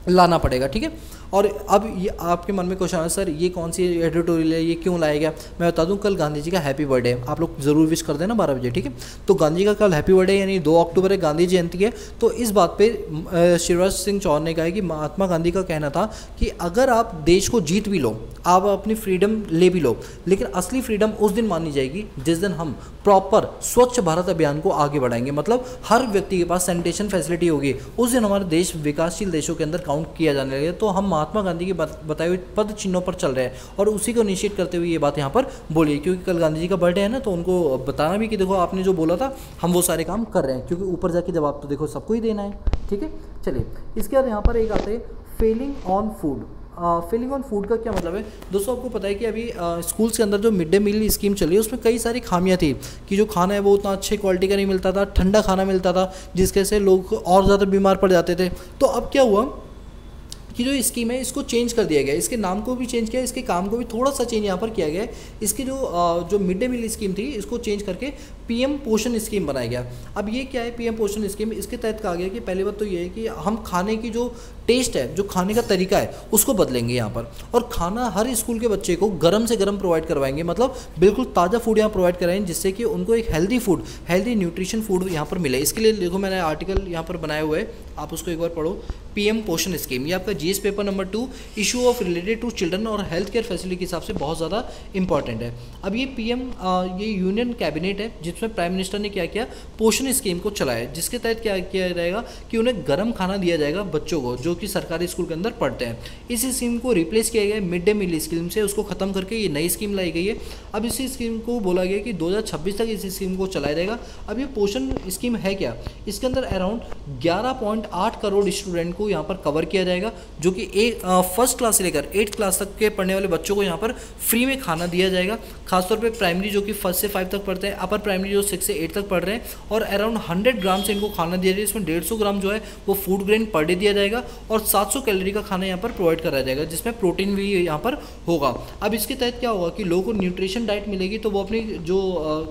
A: लाना पड़ेगा, ठीक है? और अब ये आपके मन में क्वेश्चन है, सर, ये कौन सी एडिटोरियल है? ये क्यों लाया गया? मैं बता दूँ, कल गांधी जी का हैप्पी बर्थडे है। आप लोग ज़रूर विश कर देना बारह बजे, ठीक है? तो गांधी का कल हैप्पी बर्थडे यानी दो अक्टूबर है, गांधी जयंती है। तो इस बात पर शिवराज सिंह चौहान ने कहा कि महात्मा गांधी का कहना था कि अगर आप देश को जीत भी लो, आप अपनी फ्रीडम ले भी लो, लेकिन असली फ्रीडम उस दिन मानी जाएगी जिस दिन हम प्रॉपर स्वच्छ भारत अभियान को आगे बढ़ाएँगे। मतलब हर व्यक्ति के पास सैनिटेशन फैसिलिटी होगी। उस दिन हमारे देश विकासशील देशों के अंदर काउंट किया जाने लगे तो हम महात्मा गांधी के बताए हुए पद चिन्हों पर चल रहे हैं और उसी को निश्चित करते हुए ये बात यहाँ पर बोली है। क्योंकि कल गांधी जी का बर्थडे है ना तो उनको बताना भी कि देखो आपने जो बोला था हम वो सारे काम कर रहे हैं। क्योंकि ऊपर जाके जवाब तो देखो सबको ही देना है ठीक है? चलिए इसके बाद यहाँ पर एक आते हैं failing on food filling on food का क्या मतलब है? दोस्तों आपको पता है कि अभी स्कूल्स uh, के अंदर जो मिड डे मील स्कीम चली है उसमें कई सारी खामियाँ थी कि जो खाना है वो उतना अच्छे क्वालिटी का नहीं मिलता था ठंडा खाना मिलता था जिसके से लोग और ज़्यादा बीमार पड़ जाते थे। तो अब क्या हुआ? कि जो स्कीम है इसको चेंज कर दिया गया इसके नाम को भी चेंज किया इसके काम को भी थोड़ा सा चेंज यहाँ पर किया गया इसकी जो जो मिड डे मील स्कीम थी, इसको चेंज करके पीएम पोषण स्कीम बनाया गया। अब ये क्या है पीएम पोषण स्कीम इसके तहत कहा गया कि पहली बात तो ये है कि हम खाने की जो टेस्ट है, जो खाने का तरीका है, उसको बदलेंगे यहाँ पर। और खाना हर स्कूल के बच्चे को गर्म से गर्म प्रोवाइड करवाएँगे मतलब बिल्कुल ताज़ा फ़ूड यहाँ प्रोवाइड कराएँगे जिससे कि उनको एक healthy food healthy nutrition food यहाँ पर मिले। इसके लिए देखो मैंने आर्टिकल यहाँ पर बनाए हुए आप उसको एक बार पढ़ो। पीएम पोषण स्कीम ये आपका GS paper number two issue of related to children और हेल्थ केयर फैसिलिटी के हिसाब से बहुत ज़्यादा इंपॉर्टेंट है। अब ये पीएम ये यूनियन कैबिनेट है जिसमें प्राइम मिनिस्टर ने क्या किया? पोषण स्कीम को चलाया। जिसके तहत क्या किया जाएगा कि उन्हें गर्म खाना दिया जाएगा बच्चों को, जो कि सरकारी स्कूल के अंदर पढ़ते हैं। इस स्कीम को रिप्लेस किया गया मिड डे मील स्कीम से। उसको खत्म करके ये नई स्कीम लाई गई है। अब इसी स्कीम को बोला गया कि दो हज़ार छब्बीस तक इस स्कीम को चलाया जाएगा। अब ये पोषण स्कीम है क्या? इसके अंदर अराउंड ग्यारह करोड़ स्टूडेंट को यहाँ पर कवर किया जाएगा, जो कि एक फ़र्स्ट क्लास से लेकर एट्थ क्लास तक के पढ़ने वाले बच्चों को यहाँ पर फ्री में खाना दिया जाएगा। खासतौर पर प्राइमरी जो कि फ़र्स्ट से फाइव तक पढ़ते हैं अपर प्राइमरी जो सिक्स से एट तक पढ़ रहे हैं और अराउंड हंड्रेड ग्राम से इनको खाना दिया जाएगा। इसमें डेढ़ ग्राम जो है, वो फ़ूड ग्रेन पर डे दिया जाएगा और सात सौ कैलोरी का खाना यहाँ पर प्रोवाइड कराया जाएगा, जिसमें प्रोटीन भी यहाँ पर होगा। अब इसके तहत क्या होगा कि लोगों को न्यूट्रिशन डाइट मिलेगी तो वो अपनी जो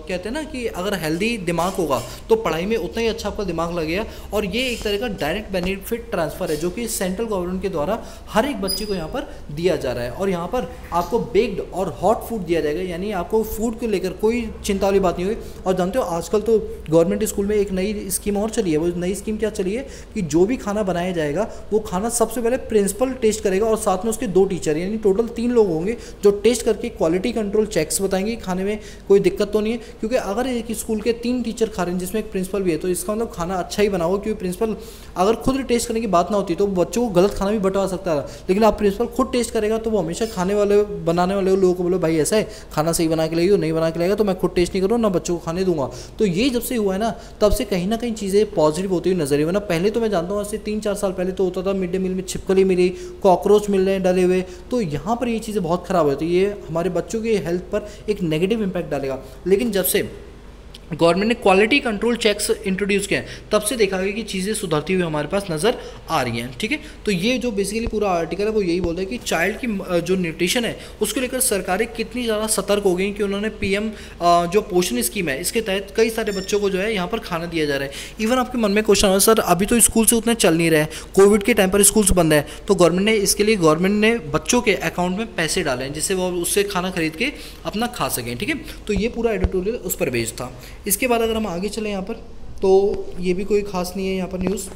A: कहते हैं ना कि अगर हेल्दी दिमाग होगा तो पढ़ाई में उतना ही अच्छा आपका दिमाग लगेगा। और ये एक तरह का डायरेक्ट बेनिफिट ट्रांसफ़र है, जो कि सेंट्रल गवर्नमेंट के द्वारा हर एक बच्चे को यहाँ पर दिया जा रहा है। और यहाँ पर आपको बेक्ड और हॉट फ़ूड दिया जाएगा, यानी आपको फ़ूड को लेकर कोई चिंता वाली बात नहीं होगी। और जानते हो, आजकल तो गवर्नमेंट स्कूल में एक नई स्कीम और चली है, वो नई स्कीम क्या चली है कि जो भी खाना बनाया जाएगा, वो खाना सबसे पहले प्रिंसिपल टेस्ट करेगा और साथ में उसके दो टीचर यानी टोटल तीन लोग होंगे जो टेस्ट करके क्वालिटी कंट्रोल चेक्स बताएँगे खाने में कोई दिक्कत तो नहीं है। क्योंकि अगर एक स्कूल के तीन टीचर खा रहे हैं, जिसमें एक प्रिंसिपल भी है तो इसका मतलब खाना अच्छा ही बनाओ, क्योंकि प्रिंसिपल अगर खुद टेस्ट करने की बात ना होती तो बच्चों को गलत खाना भी बटवा सकता था लेकिन आप प्रिंसिपल खुद टेस्ट करेगा तो वो हमेशा खाने वाले, बनाने वाले लोगों को बोलो, भाई ऐसा है, खाना सही बना के लाइए नहीं बना के लाएगा तो मैं खुद टेस्ट नहीं करूँ ना बच्चों को खाने दूँगा। तो ये जब से हुआ है ना, तब से कहीं ना कहीं चीज़ें पॉजिटिव होती हुई नज़र आई। ना पहले तो मैं जानता हूँ ऐसे तीन चार साल पहले तो होता था मिड डे मील में छिपकली मिली कॉकरोच मिल रहे हैं डले हुए। तो यहाँ पर ये चीज़ें बहुत ख़राब होती है। ये हमारे बच्चों की हेल्थ पर एक नेगेटिव इम्पैक्ट डालेगा। लेकिन जब से गवर्नमेंट ने क्वालिटी कंट्रोल चेक्स इंट्रोड्यूस किए हैं। तब से देखा गया कि चीज़ें सुधरती हुई हमारे पास नज़र आ रही हैं, ठीक है? तो ये जो बेसिकली पूरा आर्टिकल है, वो यही बोलता है कि चाइल्ड की जो न्यूट्रिशन है, उसको लेकर सरकारें कितनी ज़्यादा सतर्क हो गई कि उन्होंने पीएम जो पोषण स्कीम है, इसके तहत कई सारे बच्चों को जो है यहाँ पर खाना दिया जा रहा है। इवन आपके मन में क्वेश्चन है, सर, अभी तो स्कूल से उतने चल नहीं रहे कोविड के टाइम पर स्कूल्स बंद है। तो गवर्नमेंट ने इसके लिए, गवर्नमेंट ने बच्चों के अकाउंट में पैसे डाले हैं, जिससे वो उससे खाना खरीद के अपना खा सकें, ठीक है? तो ये पूरा एडिटोरियल उस पर बेस्ड था। इसके बाद अगर हम आगे चलें यहाँ पर तो ये भी कोई ख़ास नहीं है यहाँ पर न्यूज़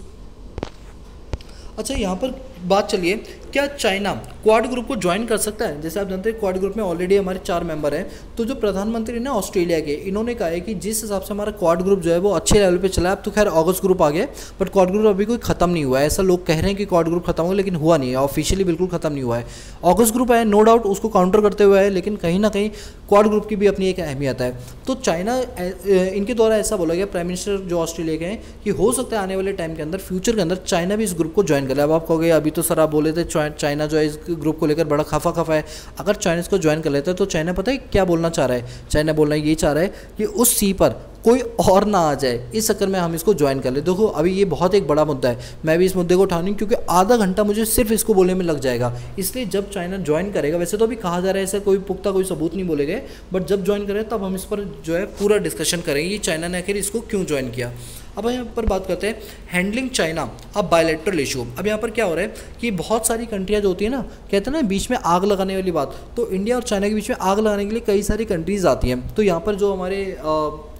A: अच्छा यहाँ पर बात चलिए। क्या चाइना क्वाड ग्रुप को ज्वाइन कर सकता है? जैसे आप जानते हैं क्वाड ग्रुप में ऑलरेडी हमारे चार मेंबर हैं। तो जो प्रधानमंत्री ना ऑस्ट्रेलिया के, इन्होंने कहा है कि जिस हिसाब से हमारा क्वाड ग्रुप जो है वो अच्छे लेवल पे चला है, अब तो खैर ऑगस्ट ग्रुप आ गया बट क्वाड ग्रुप अभी कोई खत्म नहीं हुआ है। ऐसा लोग कह रहे हैं कि क्वाड ग्रुप खत्म हुआ लेकिन हुआ नहीं है ऑफिशियली बिल्कुल खत्म नहीं हुआ है। ऑगस्ट ग्रुप है नो डाउट उसको काउंटर करते हुए है लेकिन कहीं ना कहीं क्वाड ग्रुप की भी अपनी एक अहमियत है। तो चाइना इनके द्वारा ऐसा बोला गया प्राइम मिनिस्टर जो ऑस्ट्रेलिया के हैं, कि हो सकता है आने वाले टाइम के अंदर फ्यूचर के अंदर चाइना भी इस ग्रुप को ज्वाइन कर अब आप कहोगे, अभी तो सर आप बोले थे चाइना जो है इस ग्रुप को लेकर बड़ा खफा खफा है। अगर चाइनीज़ को ज्वाइन कर लेता है तो चाइना पता है क्या बोलना चाह रहा है? चाइना बोलना ये चाह रहा है कि उस सी पर कोई और ना आ जाए, इस चक्कर में हम इसको ज्वाइन कर ले। देखो, अभी ये बहुत एक बड़ा मुद्दा है। मैं भी इस मुद्दे को उठाऊँगी, क्योंकि आधा घंटा मुझे सिर्फ़ इसको बोलने में लग जाएगा। इसलिए जब चाइना ज्वाइन करेगा, वैसे तो अभी कहा जा रहा है, ऐसा कोई पुख्ता कोई सबूत नहीं बोले गए बट जब ज्वाइन करें, तब हम इस पर जो है पूरा डिस्कशन करेंगे चाइना ने आखिर इसको क्यों ज्वाइन किया। अब यहाँ पर बात करते हैं हैंडलिंग चाइना अब बायोलेट्रल इशू अब यहाँ पर क्या हो रहा है कि बहुत सारी कंट्रियाँ जो होती है ना, कहते हैं ना, बीच में आग लगाने वाली बात। तो इंडिया और चाइना के बीच में आग लगाने के लिए कई सारी कंट्रीज़ आती हैं। तो यहाँ पर जो हमारे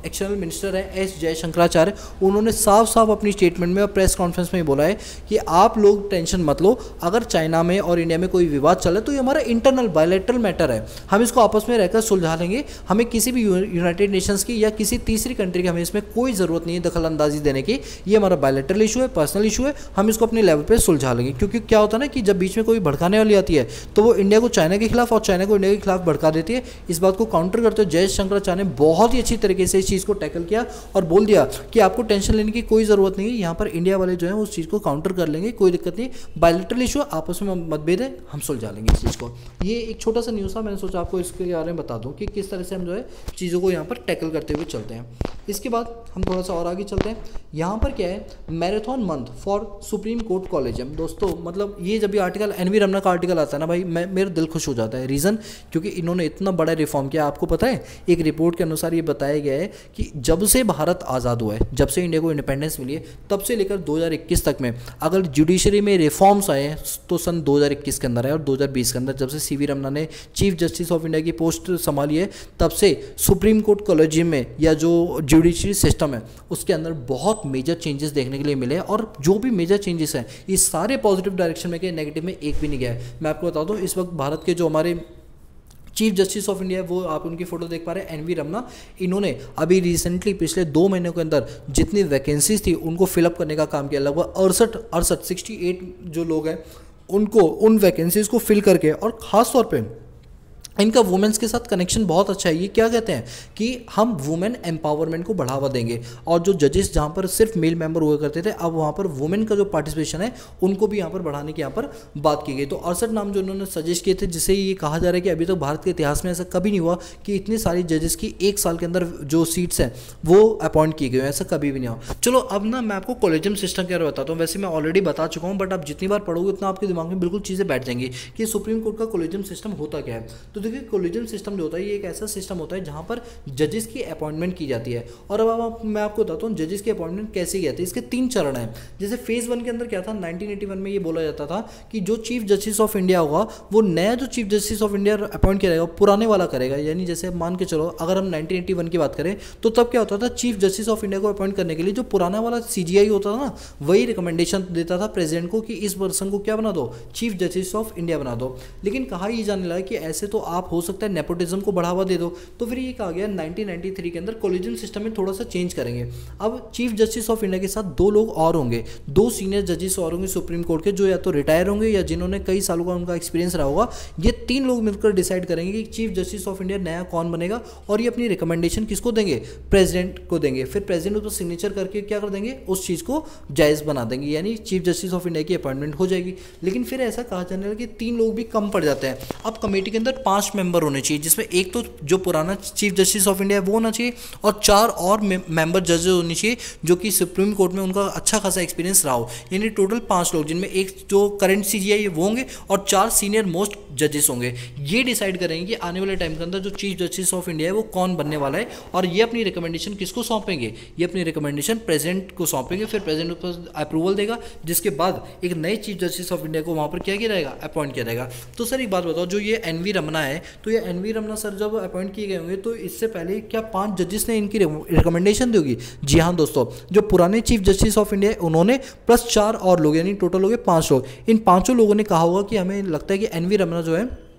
A: एक्सटर्नल मिनिस्टर हैं एस जयशंकराचार्य। उन्होंने साफ़ साफ़ अपनी स्टेटमेंट में और प्रेस कॉन्फ्रेंस में बोला है कि आप लोग टेंशन मत लो। अगर चाइना में और इंडिया में कोई विवाद चले तो ये हमारा इंटरनल बायोलेट्रल मैटर है। हम इसको आपस में रहकर सुलझा लेंगे। हमें किसी भी यूनाइटेड नेशंस की या किसी तीसरी कंट्री की हमें इसमें कोई ज़रूरत नहीं है दखल अंदाजी देने की। ये हमारा बायोलेट्रल इशू है पर्सनल इशू है। हम इसको अपने लेवल पर सुलझा लेंगे। क्योंकि क्या होता है ना कि जब बीच में कोई भड़काने वाली आती है तो वो इंडिया को चाइना के खिलाफ और चाइना को इंडिया के खिलाफ भड़का देती है। इस बात को काउंटर करते हुए जयशंकराचार्य ने बहुत ही अच्छी तरीके से चीज़ को टैकल किया और बोल दिया कि आपको टेंशन लेने की कोई ज़रूरत नहीं है। यहाँ पर इंडिया वाले जो है उस चीज़ को काउंटर कर लेंगे, कोई दिक्कत नहीं। बायोलिट्रल इशू आपस में मतभेद है, हम सुलझा लेंगे इस चीज़ को। ये एक छोटा सा न्यूज़ था, मैंने सोचा आपको इसके बारे में बता दूँ कि किस तरह से हम जो है चीज़ों को यहाँ पर टैकल करते हुए चलते हैं। इसके बाद हम थोड़ा सा और आगे चलते हैं। यहाँ पर क्या है marathon month for Supreme Court college दोस्तों मतलब ये जब भी आर्टिकल एन वी रमना का आर्टिकल आता है ना भाई, मैं, मेरा दिल खुश हो जाता है। रीज़न क्योंकि इन्होंने इतना बड़ा रिफॉर्म किया। आपको पता है, एक रिपोर्ट के अनुसार ये बताया गया है कि जब से भारत आज़ाद हुआ है, जब से इंडिया को इंडिपेंडेंस मिली है, तब से लेकर 2021 तक में अगर जुडिशरी में रिफॉर्म्स आए हैं तो सन 2021 के अंदर है और 2020 के अंदर जब से सी वी रमना ने चीफ जस्टिस ऑफ़ इंडिया की पोस्ट संभाली है, तब से सुप्रीम कोर्ट कॉलेजियम में या जो जुडिशरी सिस्टम है, उसके अंदर बहुत मेजर चेंजेस देखने के लिए मिले और जो भी मेजर चेंजेस हैं ये सारे पॉजिटिव डायरेक्शन में गए नेगेटिव में एक भी नहीं गया है। मैं आपको बता दूँ, इस वक्त भारत के जो हमारे चीफ जस्टिस ऑफ़ इंडिया वो आप उनकी फ़ोटो देख पा रहे हैं एन वी रमना। इन्होंने अभी रिसेंटली पिछले दो महीनों के अंदर जितनी वैकेंसीज थी, उनको फिलअप करने का काम किया। लगभग अड़सठ अड़सठ सिक्सटी एट जो लोग हैं, उनको, उन वैकेंसीज को फिल करके, और ख़ास तौर पे इनका वुमेन्स के साथ कनेक्शन बहुत अच्छा है। ये क्या कहते हैं? कि हम वुमेन एम्पावरमेंट को बढ़ावा देंगे। और जो जजेस जहाँ पर सिर्फ़ मेल मेंबर हुआ करते थे, अब वहाँ पर वुमेन का जो पार्टिसिपेशन है, उनको भी यहाँ पर बढ़ाने की यहाँ पर बात की गई। तो अड़सठ नाम जो उन्होंने सजेस्ट किए थे जिसे ये कहा जा रहा है कि अभी तक तो भारत के इतिहास में ऐसा कभी नहीं हुआ कि इतनी सारी जजेस की एक साल के अंदर जो सीट्स हैं, वो अपॉइंट की गई ऐसा कभी भी नहीं हुआ। चलो, अब ना मैं आपको कॉलेजियम सिस्टम के बारे में बताता हूँ। वैसे मैं ऑलरेडी बता चुका हूँ बट आप जितनी बार पढ़ोगे, उतना आपके दिमाग में बिल्कुल चीज़ें बैठ जाएँगी कि सुप्रीम कोर्ट का कॉलेजियम सिस्टम होता क्या है। तो देखिए कॉलेजियम सिस्टम जो होता है ये एक ऐसा सिस्टम होता है जहाँ पर जजेस की अपॉइंटमेंट की जाती है। और अब आप, मैं आपको बताता हूँ जजेस की अपॉइंटमेंट कैसे की जाती है। इसके तीन चरण हैं। जैसे फ़ेज़ वन के अंदर क्या था? 1981 में ये बोला जाता था कि जो चीफ जस्टिस ऑफ़ इंडिया होगा वो नया जो chief justice of India appoint किया जाएगा पुराने वाला करेगा। यानी जैसे मान के चलो अगर हम नाइनटीन की बात करें तो तब क्या होता था? चीफ जस्टिस ऑफ़ इंडिया को अपॉइंट करने के लिए जो पुराना वाला सीजीआई होता था ना वही रिकमेंडेशन देता था प्रेसिडेंट को कि इस पर्सन को क्या बना दो? चीफ जस्टिस ऑफ़ इंडिया बना दो। लेकिन कहा यह जाने लगा कि ऐसे तो आप हो सकता है नेपोटिज्म को बढ़ावा दे दो। तो फिर ये कहा गया 1993 के अंदर कोलिजन सिस्टम में थोड़ा सा चेंज करेंगे। अब चीफ जस्टिस ऑफ़ इंडिया के साथ दो लोग और होंगे। दो सीनियर जजेस और होंगे सुप्रीम कोर्ट के, जो या तो रिटायर होंगे या जिन्होंने कई सालों का उनका एक्सपीरियंस रहा होगा। ये तीन लोग मिलकर डिसाइड करेंगे कि चीफ जस्टिस ऑफ़ इंडिया नया कौन बनेगा और ये अपनी रिकमेंडेशन किसको देंगे? प्रेसिडेंट को देंगे। फिर प्रेसिडेंट उस पर सिग्नेचर करके क्या कर देंगे? उस चीज़ को जायज़ बना देंगे। यानी चीफ जस्टिस ऑफ़ इंडिया की अपॉइंटमेंट हो जाएगी। लेकिन फिर ऐसा कहा जाने लगा कि तीन लोग भी कम पड़ जाते हैं। अब कमेटी के अंदर पाँच मेंबर होने चाहिए, जिसमें एक तो जो पुराना चीफ जस्टिस ऑफ़ इंडिया है, वो होना चाहिए और चार और मेंबर जजेस होने चाहिए, जो कि सुप्रीम कोर्ट में उनका अच्छा खासा एक्सपीरियंस रहा हो। यानी टोटल पाँच लोग, जिनमें एक जो करंट सी जी वो होंगे और चार सीनियर मोस्ट जजेस होंगे। ये डिसाइड करेंगे कि आने वाले टाइम के अंदर जो चीफ जस्टिस ऑफ़ इंडिया है, वो कौन बनने वाला है और ये अपनी रिकमेंडेशन किसको सौंपेंगे? ये अपनी रिकमेंडेशन प्रेसिडेंट को सौंपेंगे, फिर प्रेजेंट पर अप्रूवल देगा, जिसके बाद एक नए चीफ जस्टिस ऑफ़ इंडिया को वहाँ पर क्या किया जाएगा अपॉइंट किया जाएगा। तो सर, एक बात बताओ, जो ये एन वी रमना है तो ये एन वी रमना सर जब अपॉइंट किए गए होंगे तो इससे पहले क्या पाँच जजेस ने इनकी रिकमेंडेशन दी होगी? जी हाँ दोस्तों, जो पुराने चीफ जस्टिस ऑफ़ इंडिया उन्होंने प्लस चार और लोग, यानी टोटल हो गए पाँच लोग। इन पाँचों लोगों ने कहा होगा कि हमें लगता है कि एन वी रमना जो है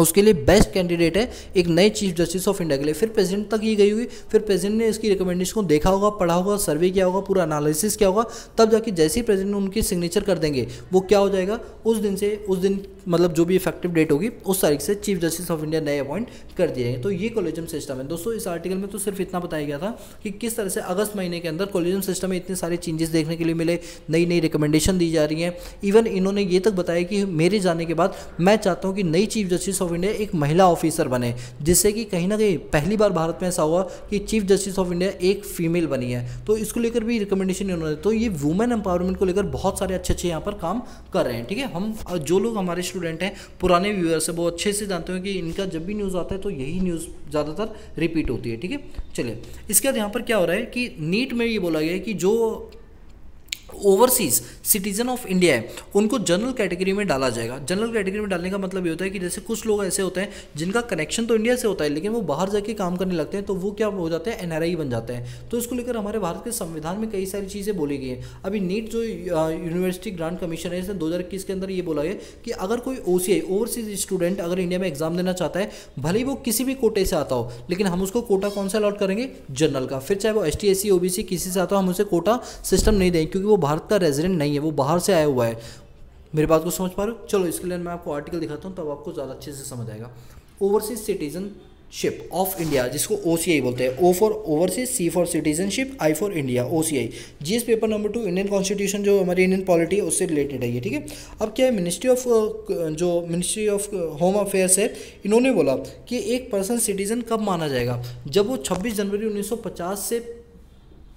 A: उसके लिए बेस्ट कैंडिडेट है एक नए चीफ जस्टिस ऑफ़ इंडिया के लिए। फिर प्रेसिडेंट तक ही गई हुई, फिर प्रेसिडेंट ने इसकी रिकमेंडेशन को देखा होगा, पढ़ा होगा सर्वे किया होगा, पूरा एनालिसिस किया होगा, तब जाके जैसे ही प्रेसिडेंट उनकी सिग्नेचर कर देंगे, वो क्या हो जाएगा? उस दिन से, उस दिन मतलब जो भी इफ़ेक्टिव डेट होगी, उस तारीख से चीफ जस्टिस ऑफ़ इंडिया नए अपॉइंट कर दिए जाएँगे। तो ये कॉलेजम सिस्टम है। दोस्तों, इस आर्टिकल में तो सिर्फ़ इतना बताया गया था कि किस तरह से अगस्त महीने के अंदर कॉलेजम सिस्टम में इतने सारे चेंजेस देखने के लिए मिले नई नई रिकमेंडेशन दी जा रही हैं। इवन इन्होंने ये तक बताया कि मेरे जाने के बाद मैं चाहता हूँ कि नई चीफ जस्टिस ऑफ़ इंडिया एक महिला ऑफिसर बने, जिससे कि कहीं ना कहीं पहली बार भारत में ऐसा हुआ कि चीफ जस्टिस ऑफ़ इंडिया एक फीमेल बनी है। तो इसको लेकर भी रिकमेंडेशन इन्होंने तो ये वुमेन एम्पावरमेंट को लेकर बहुत सारे अच्छे अच्छे यहाँ पर काम कर रहे हैं, ठीक है? हम, जो लोग हमारे स्टूडेंट हैं, पुराने व्यूअर्स है, वो अच्छे से जानते हैं कि इनका जब भी न्यूज़ आता है तो यही न्यूज़ ज़्यादातर रिपीट होती है, ठीक है? चलिए, इसके बाद यहाँ पर क्या हो रहा है कि नीट में ये बोला गया है कि जो ओवरसीज सिटीजन ऑफ़ इंडिया है, उनको जनरल कैटेगरी में डाला जाएगा। जनरल कैटेगरी में डालने का मतलब ये होता है कि जैसे कुछ लोग ऐसे होते हैं जिनका कनेक्शन तो इंडिया से होता है, लेकिन वो बाहर जाके काम करने लगते हैं तो वो क्या हो जाते हैं एनआरआई बन जाते हैं। तो इसको लेकर हमारे भारत के संविधान में कई सारी चीज़ें बोली गई हैं। अभी नीट जो यूनिवर्सिटी ग्रांट कमीशन है इसने दो के अंदर ये बोला है कि अगर कोई ओ ओवरसीज स्टूडेंट अगर इंडिया में एग्ज़ाम देना चाहता है, भले ही वो किसी भी कोटे से आता हो, लेकिन हम उसको कोटा कौन सा अलॉट करेंगे? जनरल का। फिर चाहे वो एस टी किसी से आता हो, हम उसे कोटा सिस्टम नहीं देंगे, क्योंकि वो भारत का रेजिडेंट नहीं है, वो बाहर से आया हुआ है। मेरी बात को समझ पा रहे हो? चलो, इसके लिए मैं आपको आर्टिकल दिखाता हूँ, तब तो आपको ज़्यादा अच्छे से समझ आएगा। ओवरसीज सिटीजनशिप ऑफ़ इंडिया जिसको ओसीआई बोलते हैं। O for overseas C for citizenship I for India O C I G S paper number two Indian constitution जो हमारी इंडियन पॉलिटी है, उससे रिलेटेड है ये, ठीक है? अब क्या है मिनिस्ट्री ऑफ़ जो मिनिस्ट्री ऑफ़ होम अफेयर्स है, इन्होंने बोला कि एक पर्सन सिटीजन कब माना जाएगा? जब वो 26 जनवरी 1950 से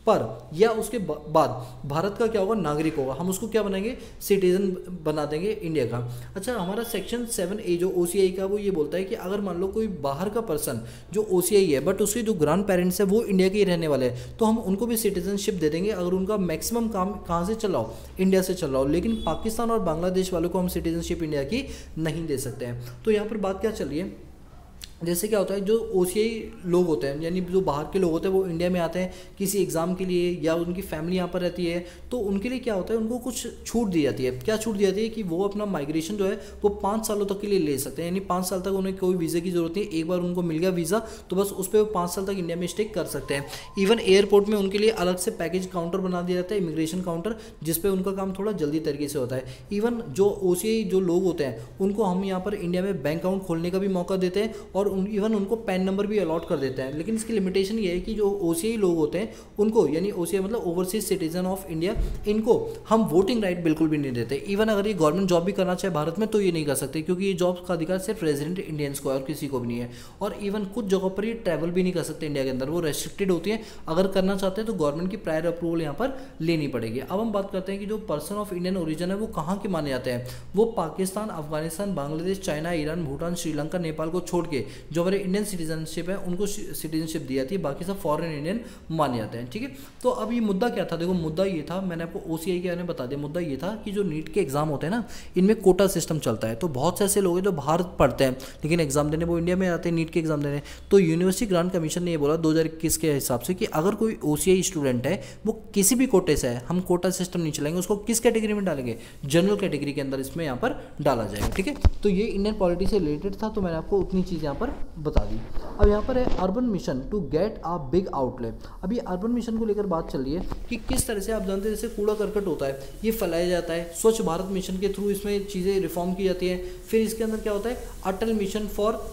A: पर या उसके बाद भारत का क्या होगा? नागरिक होगा। हम उसको क्या बनाएँगे? सिटीजन बना देंगे इंडिया का। अच्छा हमारा सेक्शन सेवन ए जो ओसीआई का, वो ये बोलता है कि अगर मान लो कोई बाहर का पर्सन जो ओसीआई है बट उसके जो ग्रांड पेरेंट्स है, वो इंडिया के ही रहने वाले हैं तो हम उनको भी सिटीजनशिप दे देंगे। अगर उनका मैक्सिमम काम कहाँ से चलाओ इंडिया से चलाओ लेकिन पाकिस्तान और बांग्लादेश वालों को हम सिटीजनशिप इंडिया की नहीं दे सकते हैं। तो यहाँ पर बात क्या चल रही है? जैसे क्या होता है, जो ओसीआई लोग होते हैं, यानी जो बाहर के लोग होते हैं, वो इंडिया में आते हैं किसी एग्ज़ाम के लिए या उनकी फैमिली यहाँ पर रहती है तो उनके लिए क्या होता है, उनको कुछ छूट दी जाती है। क्या छूट दी जाती है कि वो अपना माइग्रेशन जो है, वो पाँच सालों तक के लिए ले सकते हैं। यानी पाँच साल तक उन्हें कोई वीज़े की ज़रूरत नहीं, एक बार उनको मिल गया वीज़ा तो बस उस पर वो पाँच साल तक इंडिया में स्टे कर सकते हैं। इवन एयरपोर्ट में उनके लिए अलग से पैकेज काउंटर बना दिया जाता है इमिग्रेशन काउंटर जिसपे उनका काम थोड़ा जल्दी तरीके से होता है। इवन जो ओ जो लोग होते हैं, उनको हम यहाँ पर इंडिया में बैंक अकाउंट खोलने का भी मौका देते हैं और इवन उनको पैन नंबर भी अलॉट कर देते हैं। लेकिन इसकी लिमिटेशन ये है कि जो ओ लोग होते हैं, उनको, यानी ओ मतलब ओवरसीज सिटीजन ऑफ़ इंडिया इनको हम वोटिंग राइट बिल्कुल भी नहीं देते। इवन अगर ये गवर्नमेंट जॉब भी करना चाहे भारत में तो ये नहीं कर सकते, क्योंकि ये जॉब का अधिकार सिर्फ़ रेजिडेंट इंडियंस को है और किसी को भी नहीं है। और इवन कुछ जगहों पर ये ट्रैवल भी नहीं कर सकते इंडिया के अंदर। वो रेस्ट्रिक्टेड होती है। अगर करना चाहते हैं तो गवर्नमेंट की प्रायर अप्रूवल यहाँ पर लेनी पड़ेगी। अब हम बात करते हैं कि जो पर्सन ऑफ़ इंडियन ओरिजन है, वो कहाँ के माने जाते हैं? वो पाकिस्तान, अफ़गानिस्तान, बांग्लादेश, चाइना, ईरान, भूटान, श्रीलंका, नेपाल को छोड़ के। जो हमारे इंडियन सिटीजनशिप है, उनको सिटीजनशिप दी जाती है बाकी सब फॉरेन इंडियन माने जाते हैं, ठीक है? तो अब ये मुद्दा क्या था? देखो, मुद्दा ये था, मैंने आपको ओ के बारे में बता दिया, मुद्दा ये था कि जो नीट के एग्ज़ाम होते हैं ना, इनमें कोटा सिस्टम चलता है। तो बहुत से ऐसे लोग हैं जो बाहर पढ़ते हैं, लेकिन एग्ज़ाम देने, वो इंडिया में आते हैं, नीट के एग्ज़ाम देने। तो यूनिवर्सिटी ग्रांट कमीशन ने ये बोला दो हज़ार इक्कीस के हिसाब से कि अगर कोई ओसीआई स्टूडेंट है, वो किसी भी कोटे से है, हम कोटा सिस्टम नहीं चलाएँगे, उसको किस कैटेगरी में डालेंगे? जनरल कैटेगरी के अंदर इसमें यहाँ पर डाला जाएगा, ठीक है? तो ये इंडियन पॉलिटी से रिलेटेड था तो मैंने आपको उतनी चीज़ यहाँ पर बता दी। अब यहाँ पर है urban mission to get a big outlet अभी अर्बन मिशन को लेकर बात चल रही है कि किस तरह से आप जानते हैं, जैसे कूड़ा करकट होता है, ये फैलाया जाता है, स्वच्छ भारत मिशन के थ्रू इसमें चीज़ें रिफॉर्म की जाती हैं। फिर इसके अंदर क्या होता है, Atal mission for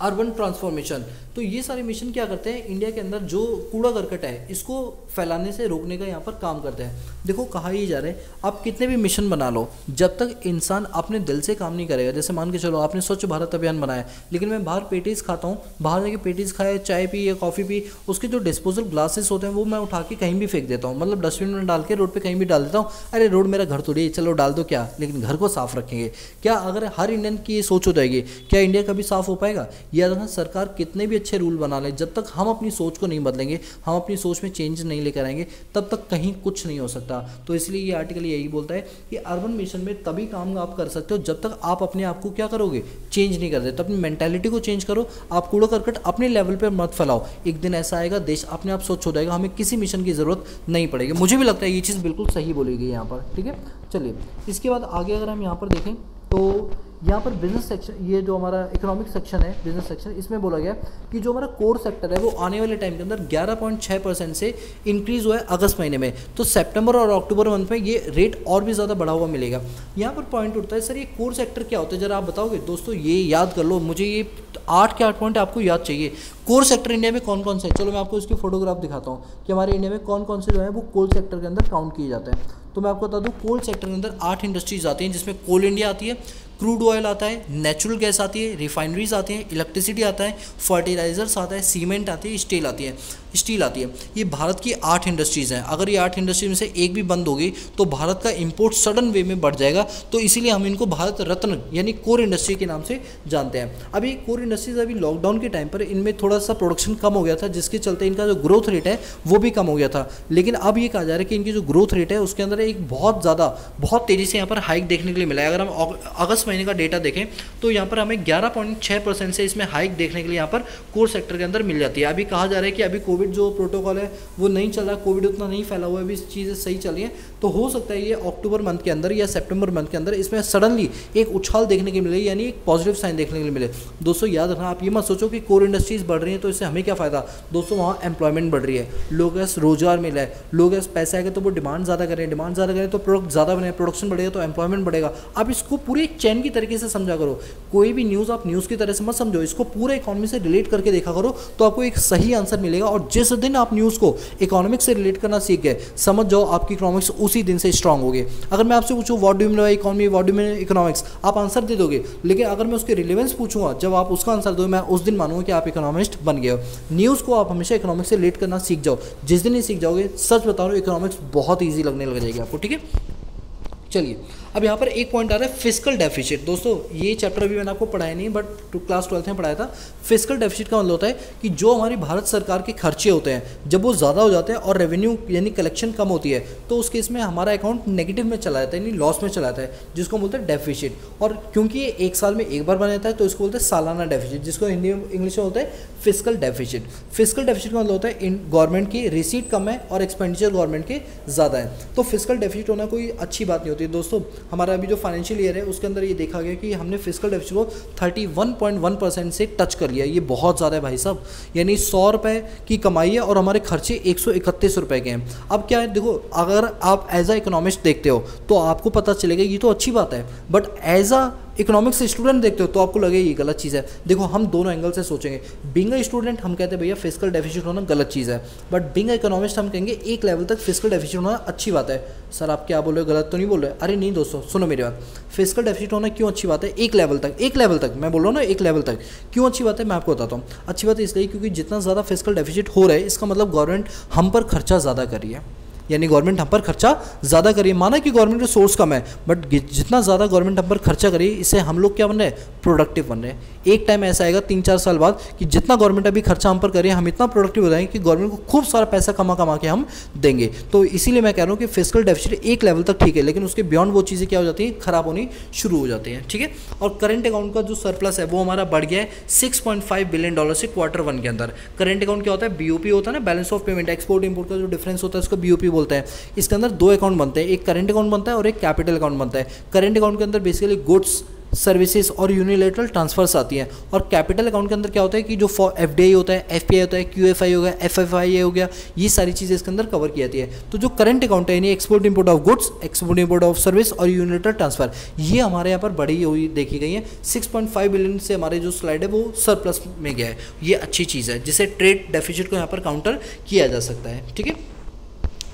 A: urban transformation. तो ये सारे मिशन क्या करते हैं? इंडिया के अंदर जो कूड़ा करकट है, इसको फैलाने से रोकने का यहाँ पर काम करते हैं। देखो, कहा ही जा रहा है? आप कितने भी मिशन बना लो, जब तक इंसान अपने दिल से काम नहीं करेगा, जैसे मान के चलो, आपने स्वच्छ भारत अभियान बनाया, लेकिन मैं बाहर पेटीज खाता हूँ, बाहर जाके पेटीज खाए, चाय पी या कॉफ़ी पी, उसके जो डिस्पोजल ग्लासेस होते हैं, वो मैं उठा के कहीं भी फेंक देता हूँ। मतलब डस्टबिन में डाल के रोड पर कहीं भी डाल देता हूँ, अरे रोड मेरा घर थोड़ी चलो डाल दो क्या? लेकिन घर को साफ़ रखेंगे। क्या अगर हर इंडियन की ये सोच हो जाएगी, क्या इंडिया कभी साफ़ हो पाएगा? या सरकार कितने भी अच्छे रूल बना ले, जब तक हम अपनी सोच को नहीं बदलेंगे, हम अपनी सोच में चेंज नहीं लेकर आएँगे, तब तक कहीं कुछ नहीं हो सकता। तो इसलिए ये आर्टिकल यही बोलता है कि अर्बन मिशन में तभी काम आप कर सकते हो जब तक आप अपने आप को क्या करोगे? चेंज नहीं करते। तो अपनी मैंटेलिटी को चेंज करो, आप कूड़ा करकट अपने लेवल पर मत फैलाओ। एक दिन ऐसा आएगा, देश अपने आप स्वच्छ हो जाएगा, हमें किसी मिशन की ज़रूरत नहीं पड़ेगी। मुझे भी लगता है ये चीज़ बिल्कुल सही बोली गई यहाँ पर, ठीक है? चलिए, इसके बाद आगे अगर हम यहाँ पर देखें तो यहाँ पर बिज़नेस सेक्शन ये जो हमारा इकोनॉमिक सेक्शन है बिज़नेस सेक्शन इसमें बोला गया कि जो हमारा कोर सेक्टर है, वो आने वाले टाइम के अंदर 11.6 परसेंट से इंक्रीज हुआ है अगस्त महीने में। तो सितंबर और अक्टूबर मंथ में ये रेट और भी ज़्यादा बढ़ा हुआ मिलेगा। यहाँ पर पॉइंट उठता है, सर, ये कोर सेक्टर क्या होता है? जरा आप बताओगे। दोस्तों, ये याद कर लो, मुझे ये आठ के आठ पॉइंट आपको याद चाहिए। कोर सेक्टर इंडिया में कौन कौन से चलो, मैं आपको इसकी फोटोग्राफ दिखाता हूँ कि हमारे इंडिया में कौन कौन से जो है, वो कोल सेक्टर के अंदर काउंट किए जाते हैं। तो मैं आपको बता दूँ कोल सेक्टर के अंदर आठ इंडस्ट्रीज़ आती हैं, जिसमें कोल इंडिया आती है क्रूड ऑयल आता है नेचुरल गैस आती है रिफाइनरीज आती हैं इलेक्ट्रिसिटी आता है फर्टिलाइजर्स आता है सीमेंट आती है स्टील आती है। स्टील आती है। ये भारत की आठ इंडस्ट्रीज़ हैं। अगर ये आठ इंडस्ट्री में से एक भी बंद होगी तो भारत का इंपोर्ट सडन वे में बढ़ जाएगा। तो इसीलिए हम इनको भारत रत्न, यानी कोर इंडस्ट्री के नाम से जानते हैं। अभी कोर इंडस्ट्रीज़ अभी लॉकडाउन के टाइम पर, इनमें थोड़ा सा प्रोडक्शन कम हो गया था, जिसके चलते इनका जो ग्रोथ रेट है, वो भी कम हो गया था। लेकिन अब ये कहा जा रहा है कि इनकी जो ग्रोथ रेट है, उसके अंदर एक बहुत ज़्यादा, बहुत तेज़ी से यहाँ पर हाइक देखने के लिए मिला है। अगर हम अगस्त महीने का डेटा देखें तो यहाँ पर हमें ग्यारह से इसमें हाइक देखने के लिए यहाँ पर कोर सेक्टर के अंदर मिल जाती है। अभी कहा जा रहा है कि अभी कोविड जो प्रोटोकॉल है, वो नहीं चल रहा कोविड उतना नहीं फैला हुआ है, अभी चीज़ें सही चल रही हैं। तो हो सकता है ये अक्टूबर मंथ के अंदर या सेप्टेम्बर मंथ के अंदर इसमें सडनली एक उछाल देखने के मिले, यानी एक पॉजिटिव साइन देखने के मिले। दोस्तों, याद रखना, आप ये मत सोचो कि कोर इंडस्ट्रीज़ बढ़ रही हैं तो इससे हमें क्या फ़ायदा? दोस्तों, वहाँ एम्प्लॉयमेंट बढ़ रही है, लोग रोज़गार मिला है, लोग पैसे आएँगे तो वो डिमांड ज़्यादा करें डिमांड ज़्यादा करें तो प्रोडक्ट ज़्यादा बने प्रोडक्शन बढ़ेगा तो एम्प्लॉयमेंट बढ़ेगा। आप इसको पूरे चैन की तरीके से समझा करो। कोई भी न्यूज़ आप न्यूज़ की तरह से मत समझो, इसको पूरे इकोनॉमी से रिलेट करके देखा करो तो आपको एक सही आंसर मिलेगा। और जिस दिन आप न्यूज़ को इकोनॉमिक्स से रिलेट करना सीख गए, समझ जाओ आपकी इकोनॉमिक्स उसी दिन से स्ट्रांग हो गए। अगर मैं आपसे पूछूँ what do mean economy what do mean economics आप आंसर दे दोगे। लेकिन अगर मैं उसके रिलेवेंस पूछूँगा, जब आप उसका आंसर दोगे, मैं उस दिन मानूँगा कि आप इकोनॉमिस्ट बन गए हो। न्यूज़ को आप हमेशा इकोनॉमिक्स से रिलेट करना सीख जाओ। जिस दिन ही सीख जाओगे, सच बता रहा हूँ इकोनॉमिक्स बहुत ईजी लगने लग जाएगी आपको, ठीक है? चलिए अब यहाँ पर एक पॉइंट आ रहा है फ़िज़िकल डेफिसिट दोस्तों, ये चैप्टर अभी मैंने आपको पढ़ाया नहीं बट टू क्लास ट्वेल्थ में पढ़ाया था। फ़िज़िकल डेफिसिट का मतलब होता है कि जो हमारी भारत सरकार के खर्चे होते हैं, जब वो ज़्यादा हो जाते हैं और रेवेन्यू यानी कलेक्शन कम होती है तो उस केस में हमारा अकाउंट नेगेटिव में चला जाता है, यानी लॉस में चला जाता है, जिसको बोलते हैं डेफिसिट और क्योंकि ये एक साल में एक बार बना जाता है तो इसको बोलते हैं सालाना डेफिसिट जिसको हिंदी में इंग्लिश में होता है फ़िज़िकल डेफिसिट फ़िज़िकल डेफिसिट का मतलब होता है इन गवर्नमेंट की रिसीट कम है और एक्सपेंडिचर गवर्नमेंट के ज़्यादा है। तो फ़िज़िकल डेफिसिट होना कोई अच्छी बात नहीं होती। दोस्तों हमारा अभी जो फाइनेंशियल ईयर है, उसके अंदर ये देखा गया कि हमने फ़िज़िकल डेफिसिट को 31.1 परसेंट से टच कर लिया। ये बहुत ज़्यादा है भाई साहब। यानी सौ रुपये की कमाई है और हमारे खर्चे एक सौ इकतीस रुपये के हैं। अब क्या है, देखो, अगर आप एज अ इकोनॉमिस्ट देखते हो तो आपको पता चलेगा, ये तो अच्छी बात है। But as a economics student देखते हो तो आपको लगे ये गलत चीज़ है। देखो, हम दोनों एंगल से सोचेंगे। बिंग स्टूडेंट हम कहते हैं, भैया फ़िज़िकल डेफिसिट होना गलत चीज़ है। बट बिंग इकोनॉमिस्ट हम कहेंगे, एक लेवल तक फ़िज़िकल डेफिशिट होना अच्छी बात है। सर आप क्या बोल रहे हो? गलत तो नहीं बोल रहे अरे नहीं दोस्तों, सुनो मेरी बात। फ़िज़िकल डेफिसिट होना क्यों अच्छी बात है? एक लेवल तक, एक लेवल तक। मैं बोल रहा हूँ ना, एक लेवल तक। क्यों अच्छी बात है? मैं आपको बताता हूँ। अच्छी बात इसलिए क्योंकि जितना ज़्यादा फ़िज़िकल डेफिसिट हो रहा है, इसका मतलब गवर्नमेंट हम पर खर्चा ज़्यादा कर रही है। यानी गवर्नमेंट हम पर खर्चा ज़्यादा करिए माना कि गवर्नमेंट का सोर्स कम है बट जितना ज़्यादा गवर्नमेंट हम पर खर्चा करिए, इससे हम लोग क्या बन रहे हैं? प्रोडक्टिव बन रहे हैं। एक टाइम ऐसा आएगा तीन चार साल बाद कि जितना गवर्नमेंट अभी खर्चा हम पर करें हम इतना प्रोडक्टिव हो जाएँगे कि गवर्नमेंट को खूब सारा पैसा कमा कमा के हम देंगे। तो इसीलिए मैं कह रहा हूँ कि फ़िज़िकल डेफिसिट एक लेवल तक ठीक है, लेकिन उसके बियॉन्ड वो चीज़ें क्या हो जाती हैं? खराब होनी शुरू हो जाती हैं, ठीक है? और करंट अकाउंट का जो सरप्लस है, वो हमारा बढ़ गया है सिक्स बिलियन डॉलर से क्वार्टर वन के अंदर। करंट अकाउंट क्या होता है? बीओपी होता है ना balance of payment export import का जो डिफरेंस होता है, उसको बीओपी बोलते हैं। इसका अंदर दो अकाउंट बनते हैं, एक करंट अकाउंट बनता है और एक कैपिटल अकाउंट बनता है। करंट अकाउंट के अंदर बेसिकली गुड्स सर्विसेज़ और यूनिलेटरल ट्रांसफर्स आती हैं। और कैपिटल अकाउंट के अंदर क्या होता है कि जो एफ़ डी होता है एफपीआई होता है क्यू एफ़ आई हो गया एफ़ एफ़ आई हो गया, ये सारी चीज़ें इसके अंदर कवर की जाती है। तो जो करंट अकाउंट है, यानी export import of goods export import of service और यूनिलेटर ट्रांसफ़र ये हमारे यहाँ पर बड़ी हुई देखी गई है। सिक्स पॉइंट फाइव बिलियन से हमारे जो स्लाइड है, वो सरप्लस में गया है। ये अच्छी चीज़ है, जिसे ट्रेड डेफिसिट को यहाँ पर काउंटर किया जा सकता है, ठीक है?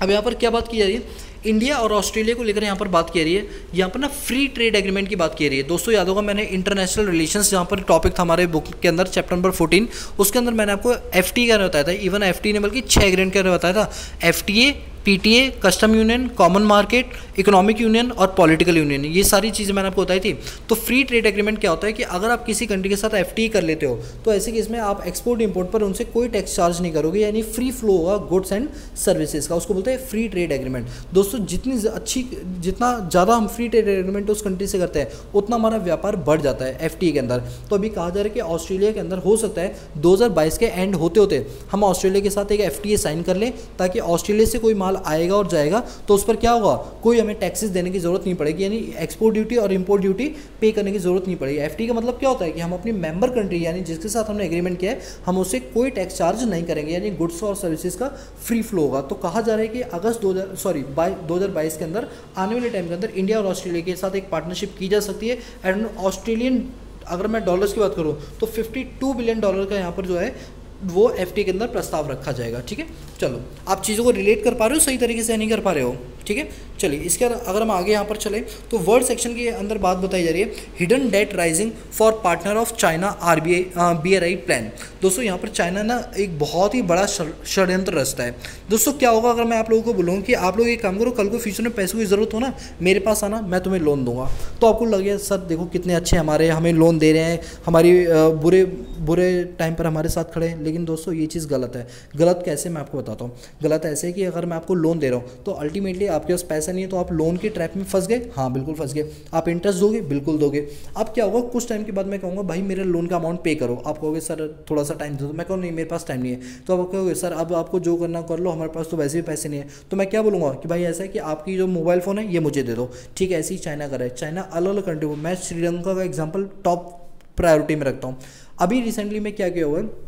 A: अब यहाँ पर क्या बात की जा रही है? इंडिया और ऑस्ट्रेलिया को लेकर यहाँ पर बात की जा रही है। यहाँ पर ना फ्री ट्रेड एग्रीमेंट की बात की रही है। दोस्तों, याद होगा मैंने इंटरनेशनल रिलेशंस जहाँ पर टॉपिक था हमारे बुक के अंदर चैप्टर नंबर फोर्टीन उसके अंदर मैंने आपको एफ़ टी का बताया था। इवन एफ़ ने बल्कि छः एग्रीमेंट का बताया था। F T A PTA custom union common market economic union और पॉलिटिकल यूनियन ये सारी चीज़ें मैंने आपको बताई थी। तो फ्री ट्रेड एग्रीमेंट क्या होता है कि अगर आप किसी कंट्री के साथ एफ़ कर लेते हो तो ऐसे केस में आप एक्सपोर्ट इंपोर्ट पर उनसे कोई टैक्स चार्ज नहीं करोगे, यानी फ्री फ्लो होगा गुड्स एंड सर्विसेज़ का। उसको बोलते हैं फ्री ट्रेड एग्रीमेंट दोस्तों, जितनी अच्छी, जितना ज़्यादा हम फ्री ट्रेड एग्रीमेंट उस कंट्री से करते हैं, उतना हमारा व्यापार बढ़ जाता है एफटीए के अंदर। तो अभी कहा जा रहा है कि ऑस्ट्रेलिया के अंदर हो सकता है दो हज़ार बाईस के एंड होते होते हम ऑस्ट्रेलिया के साथ एक एफटीए साइन कर लें, ताकि ऑस्ट्रेलिया से कोई माल आएगा और जाएगा तो उस पर क्या होगा? कोई हमें टैक्सेस देने की ज़रूरत नहीं पड़ेगी, यानी एक्सपोर्ट ड्यूटी और इम्पोर्ट ड्यूटी पे करने की ज़रूरत नहीं पड़ेगी। एफटी का मतलब क्या होता है कि हम अपनी मेंबर कंट्री यानी जिसके साथ हमने एग्रीमेंट किया है, हम उसे कोई टैक्स चार्ज नहीं करेंगे, यानी गुड्स और सर्विसेज़ का फ्री फ्लो होगा। तो कहा जा रहा है कि अगस्त दो सॉरी दो हज़ार बाईस के अंदर, आने वाले टाइम के अंदर इंडिया और ऑस्ट्रेलिया के साथ एक पार्टनरशिप की जा सकती है। एंड ऑस्ट्रेलियन अगर मैं डॉलर्स की बात करूँ तो 52 बिलियन डॉलर का यहाँ पर जो है वो एफटी के अंदर प्रस्ताव रखा जाएगा, ठीक है? चलो, आप चीज़ों को रिलेट कर पा रहे हो, सही तरीके से नहीं कर पा रहे हो? ठीक है? चलिए, इसके अगर हम आगे यहाँ पर चले तो वर्ड सेक्शन के अंदर बात बताई जा रही है hidden debt rising for partner of China R B I B R I plan दोस्तों, यहाँ पर चाइना ना एक बहुत ही बड़ा षड्यंत्र रचता है। दोस्तों, क्या होगा अगर मैं आप लोगों को बोलूँ कि आप लोग एक काम करो, कल को फ्यूचर में पैसों की ज़रूरत हो ना, मेरे पास आना, मैं तुम्हें लोन दूँगा। तो आपको लगे सर, देखो कितने अच्छे हमारे हमें लोन दे रहे हैं, हमारी बुरे बुरे टाइम पर हमारे साथ खड़े हैं। लेकिन दोस्तों, ये चीज़ गलत है। गलत कैसे, मैं आपको बताता हूँ। गलत ऐसे कि अगर मैं आपको लोन दे रहा हूँ तो अल्टीमेटली आपके पास पैसा नहीं है तो आप लोन के ट्रैप में फंस गए। हाँ बिल्कुल फंस गए। आप इंटरेस्ट दोगे, बिल्कुल दोगे। अब क्या होगा, कुछ टाइम के बाद मैं कहूँगा, भाई, मेरे लोन का अमाउंट पे करो। आप कहोगे, सर, थोड़ा सा टाइम दो मैं कहूँ, नहीं, मेरे पास टाइम नहीं है। तो आप कहोगे, सर, अब आपको जो करना कर लो, हमारे पास तो वैसे भी पैसे नहीं है। तो मैं क्या बोलूँगा कि, भाई, ऐसा है कि आपकी जो मोबाइल फ़ोन है, ये मुझे दे दो। ठीक है, ऐसे ही चाइना का है चाइना अलग अलग कंट्री मैं श्रीलंका का एग्ज़ाम्पल टॉप प्रायोरिटी में रखता हूँ। अभी रिसेंटली में क्या किया हुआ है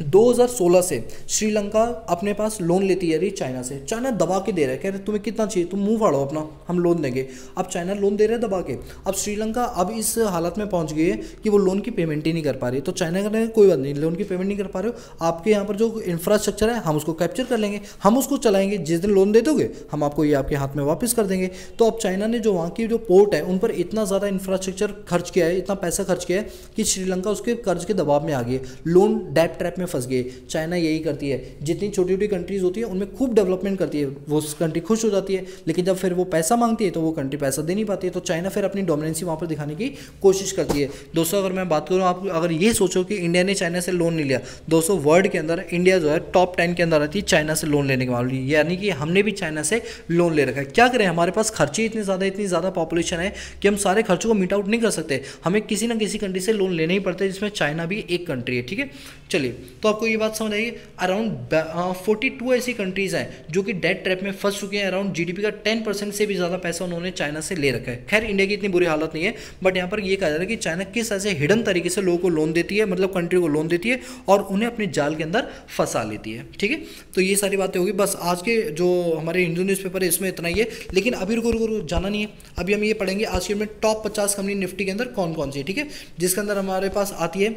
A: 2016 से श्रीलंका अपने पास लोन लेती है रही चाइना से। चाइना दबा के दे रहा है, कह रहे तुम्हें कितना चाहिए? तुम मुँह फाड़ो अपना, हम लोन देंगे। अब चाइना लोन दे रहा है दबा के। अब श्रीलंका अब इस हालत में पहुँच गई है कि वो लोन की पेमेंट ही नहीं कर पा रही तो चाइना का कोई बात नहीं लोन की पेमेंट नहीं कर पा रहे हो। आपके यहाँ पर जो इंफ्रास्ट्रक्चर है, हम उसको कैप्चर कर लेंगे। हम उसको चलाएँगे। जिस दिन लोन दे दोगे, हम आपको ये आपके हाथ में वापस कर देंगे। तो अब चाइना ने जो वहाँ की जो पोर्ट है, उन पर इतना ज़्यादा इंफ्रास्ट्रक्चर खर्च किया है, इतना पैसा खर्च किया है कि श्रीलंका उसके कर्ज के दबाव में आ गई लोन डेप ट्रैप में फंस गए चाइना यही करती है। जितनी छोटी छोटी कंट्रीज़ होती है, उनमें खूब डेवलपमेंट करती है। वो कंट्री खुश हो जाती है। लेकिन जब फिर वो पैसा मांगती है तो वो कंट्री पैसा दे नहीं पाती है। तो चाइना फिर अपनी डोमिनेंसी वहाँ पर दिखाने की कोशिश करती है। दोस्तों, अगर मैं बात करूँ, आप अगर ये सोचो कि इंडिया ने चाइना से लोन नहीं लिया। दोस्तों वर्ल्ड के अंदर इंडिया जो है टॉप टेन के अंदर आती है चाइना से लोन लेने के मामले यानी कि हमने भी चाइना से लोन ले रखा है। क्या करें, हमारे पास खर्चे इतने ज़्यादा, इतनी ज़्यादा पॉपुलेशन है कि हम सारे खर्चों को मीट आउट नहीं कर सकते। हमें किसी ना किसी कंट्री से लोन लेने ही पड़ते हैं, जिसमें चाइना भी एक कंट्री है, ठीक है? चलिए तो आपको ये बात समझ आएगी अराउंड फोर्टी टू ऐसी कंट्रीज़ हैं जो कि डेट ट्रैप में फंस चुके हैं अराउंड जीडीपी का टेन परसेंट से भी ज़्यादा पैसा उन्होंने चाइना से ले रखा है। खैर इंडिया की इतनी बुरी हालत नहीं है बट यहाँ पर यह कहा जा रहा है कि चाइना किस ऐसे हिडन तरीके से लोगों को लोन देती है मतलब कंट्री को लोन देती है और उन्हें अपने जाल के अंदर फंसा लेती है, ठीक है? तो ये सारी बातें होगी। बस आज के जो हमारे हिंदू न्यूज़पेपर है, इसमें इतना ही है। लेकिन अभी रुको रुको जाना नहीं है। अभी हम ये पढ़ेंगे, आज के में टॉप पचास कंपनी निफ्टी के अंदर कौन कौन सी है, ठीक है? जिसके अंदर हमारे पास आती है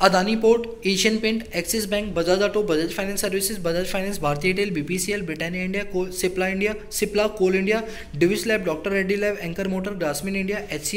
A: Adani port, Asian paint, Axis bank, Bajaj auto, Bajaj finance services, Bajaj finance, Bharti tell BPCL, Britannia India Cipla India, Cipla coal India, Divis lab, doctor Reddy lab, anchor motor, Grasim India H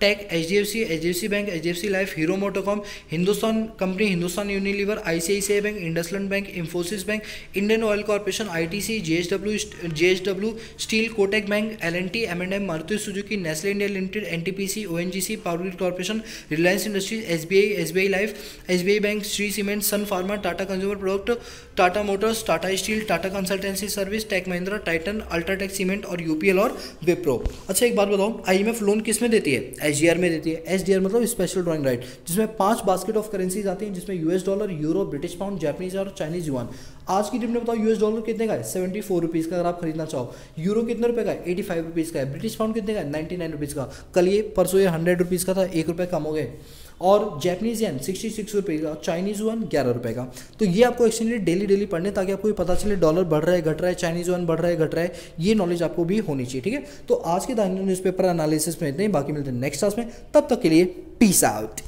A: tech H D F C H D F C bank H D F C life, Hero MotoCorp, Hindustan company, Hindustan Unilever I C I C I bank, IndusInd bank Infosys bank, Indian oil corporation I T C G H W G H W steel Kotak bank L N T M and M Maruti Suzuki, Nestle India limited N T P C O N G C power grid corporation, Reliance industries S B I S B I life S bank, Shree cement, Sun pharma, Tata consumer product, Tata motors, Tata steel, Tata consultancy service, tech Mahindra, Titan, UltraTech cement और UPL और विप्रो। अच्छा एक बात बताओ IMF loan किसमें देती है? H में देती है। एच मतलब स्पेशल ड्रॉइंग राइट जिसमें पाँच बास्केट ऑफ़ करेंसीज आती हैं, जिसमें US dollar euro British pound Japanese और चाइनीज़ युआन आज की डेट में बताओ यूएस डॉलर कितने का है? सेवेंटी फोर रुपीज़ का, अगर आप खरीदना चाहो। यूरो कितने रुपए का है? एटी फाइव रुपीज़ का है। ब्रिटिश पाउंड कितने का है? नाइन रुपीज़ का। कल ये, परसों ये हंड्रेड रुपीज़ का था, एक रुपये कम हो गए। और जैपनीज येन सिक्सटी सिक्स रुपये का चाइनीज़ वन ग्यारह रुपये का। तो ये आपको एक्सचेंज रेट डेली डेली पढ़ने ताकि आपको पता चले डॉलर बढ़ रहा है, घट रहा है चाइनीज़ वन बढ़ रहा है, घट रहा है, ये नॉलेज आपको भी होनी चाहिए, ठीक है? तो आज के दिन न्यूज़पेपर एनालिसिस में इतने बाकी मिलते हैं नेक्स्ट क्लास में, तब तक के लिए पीस आउट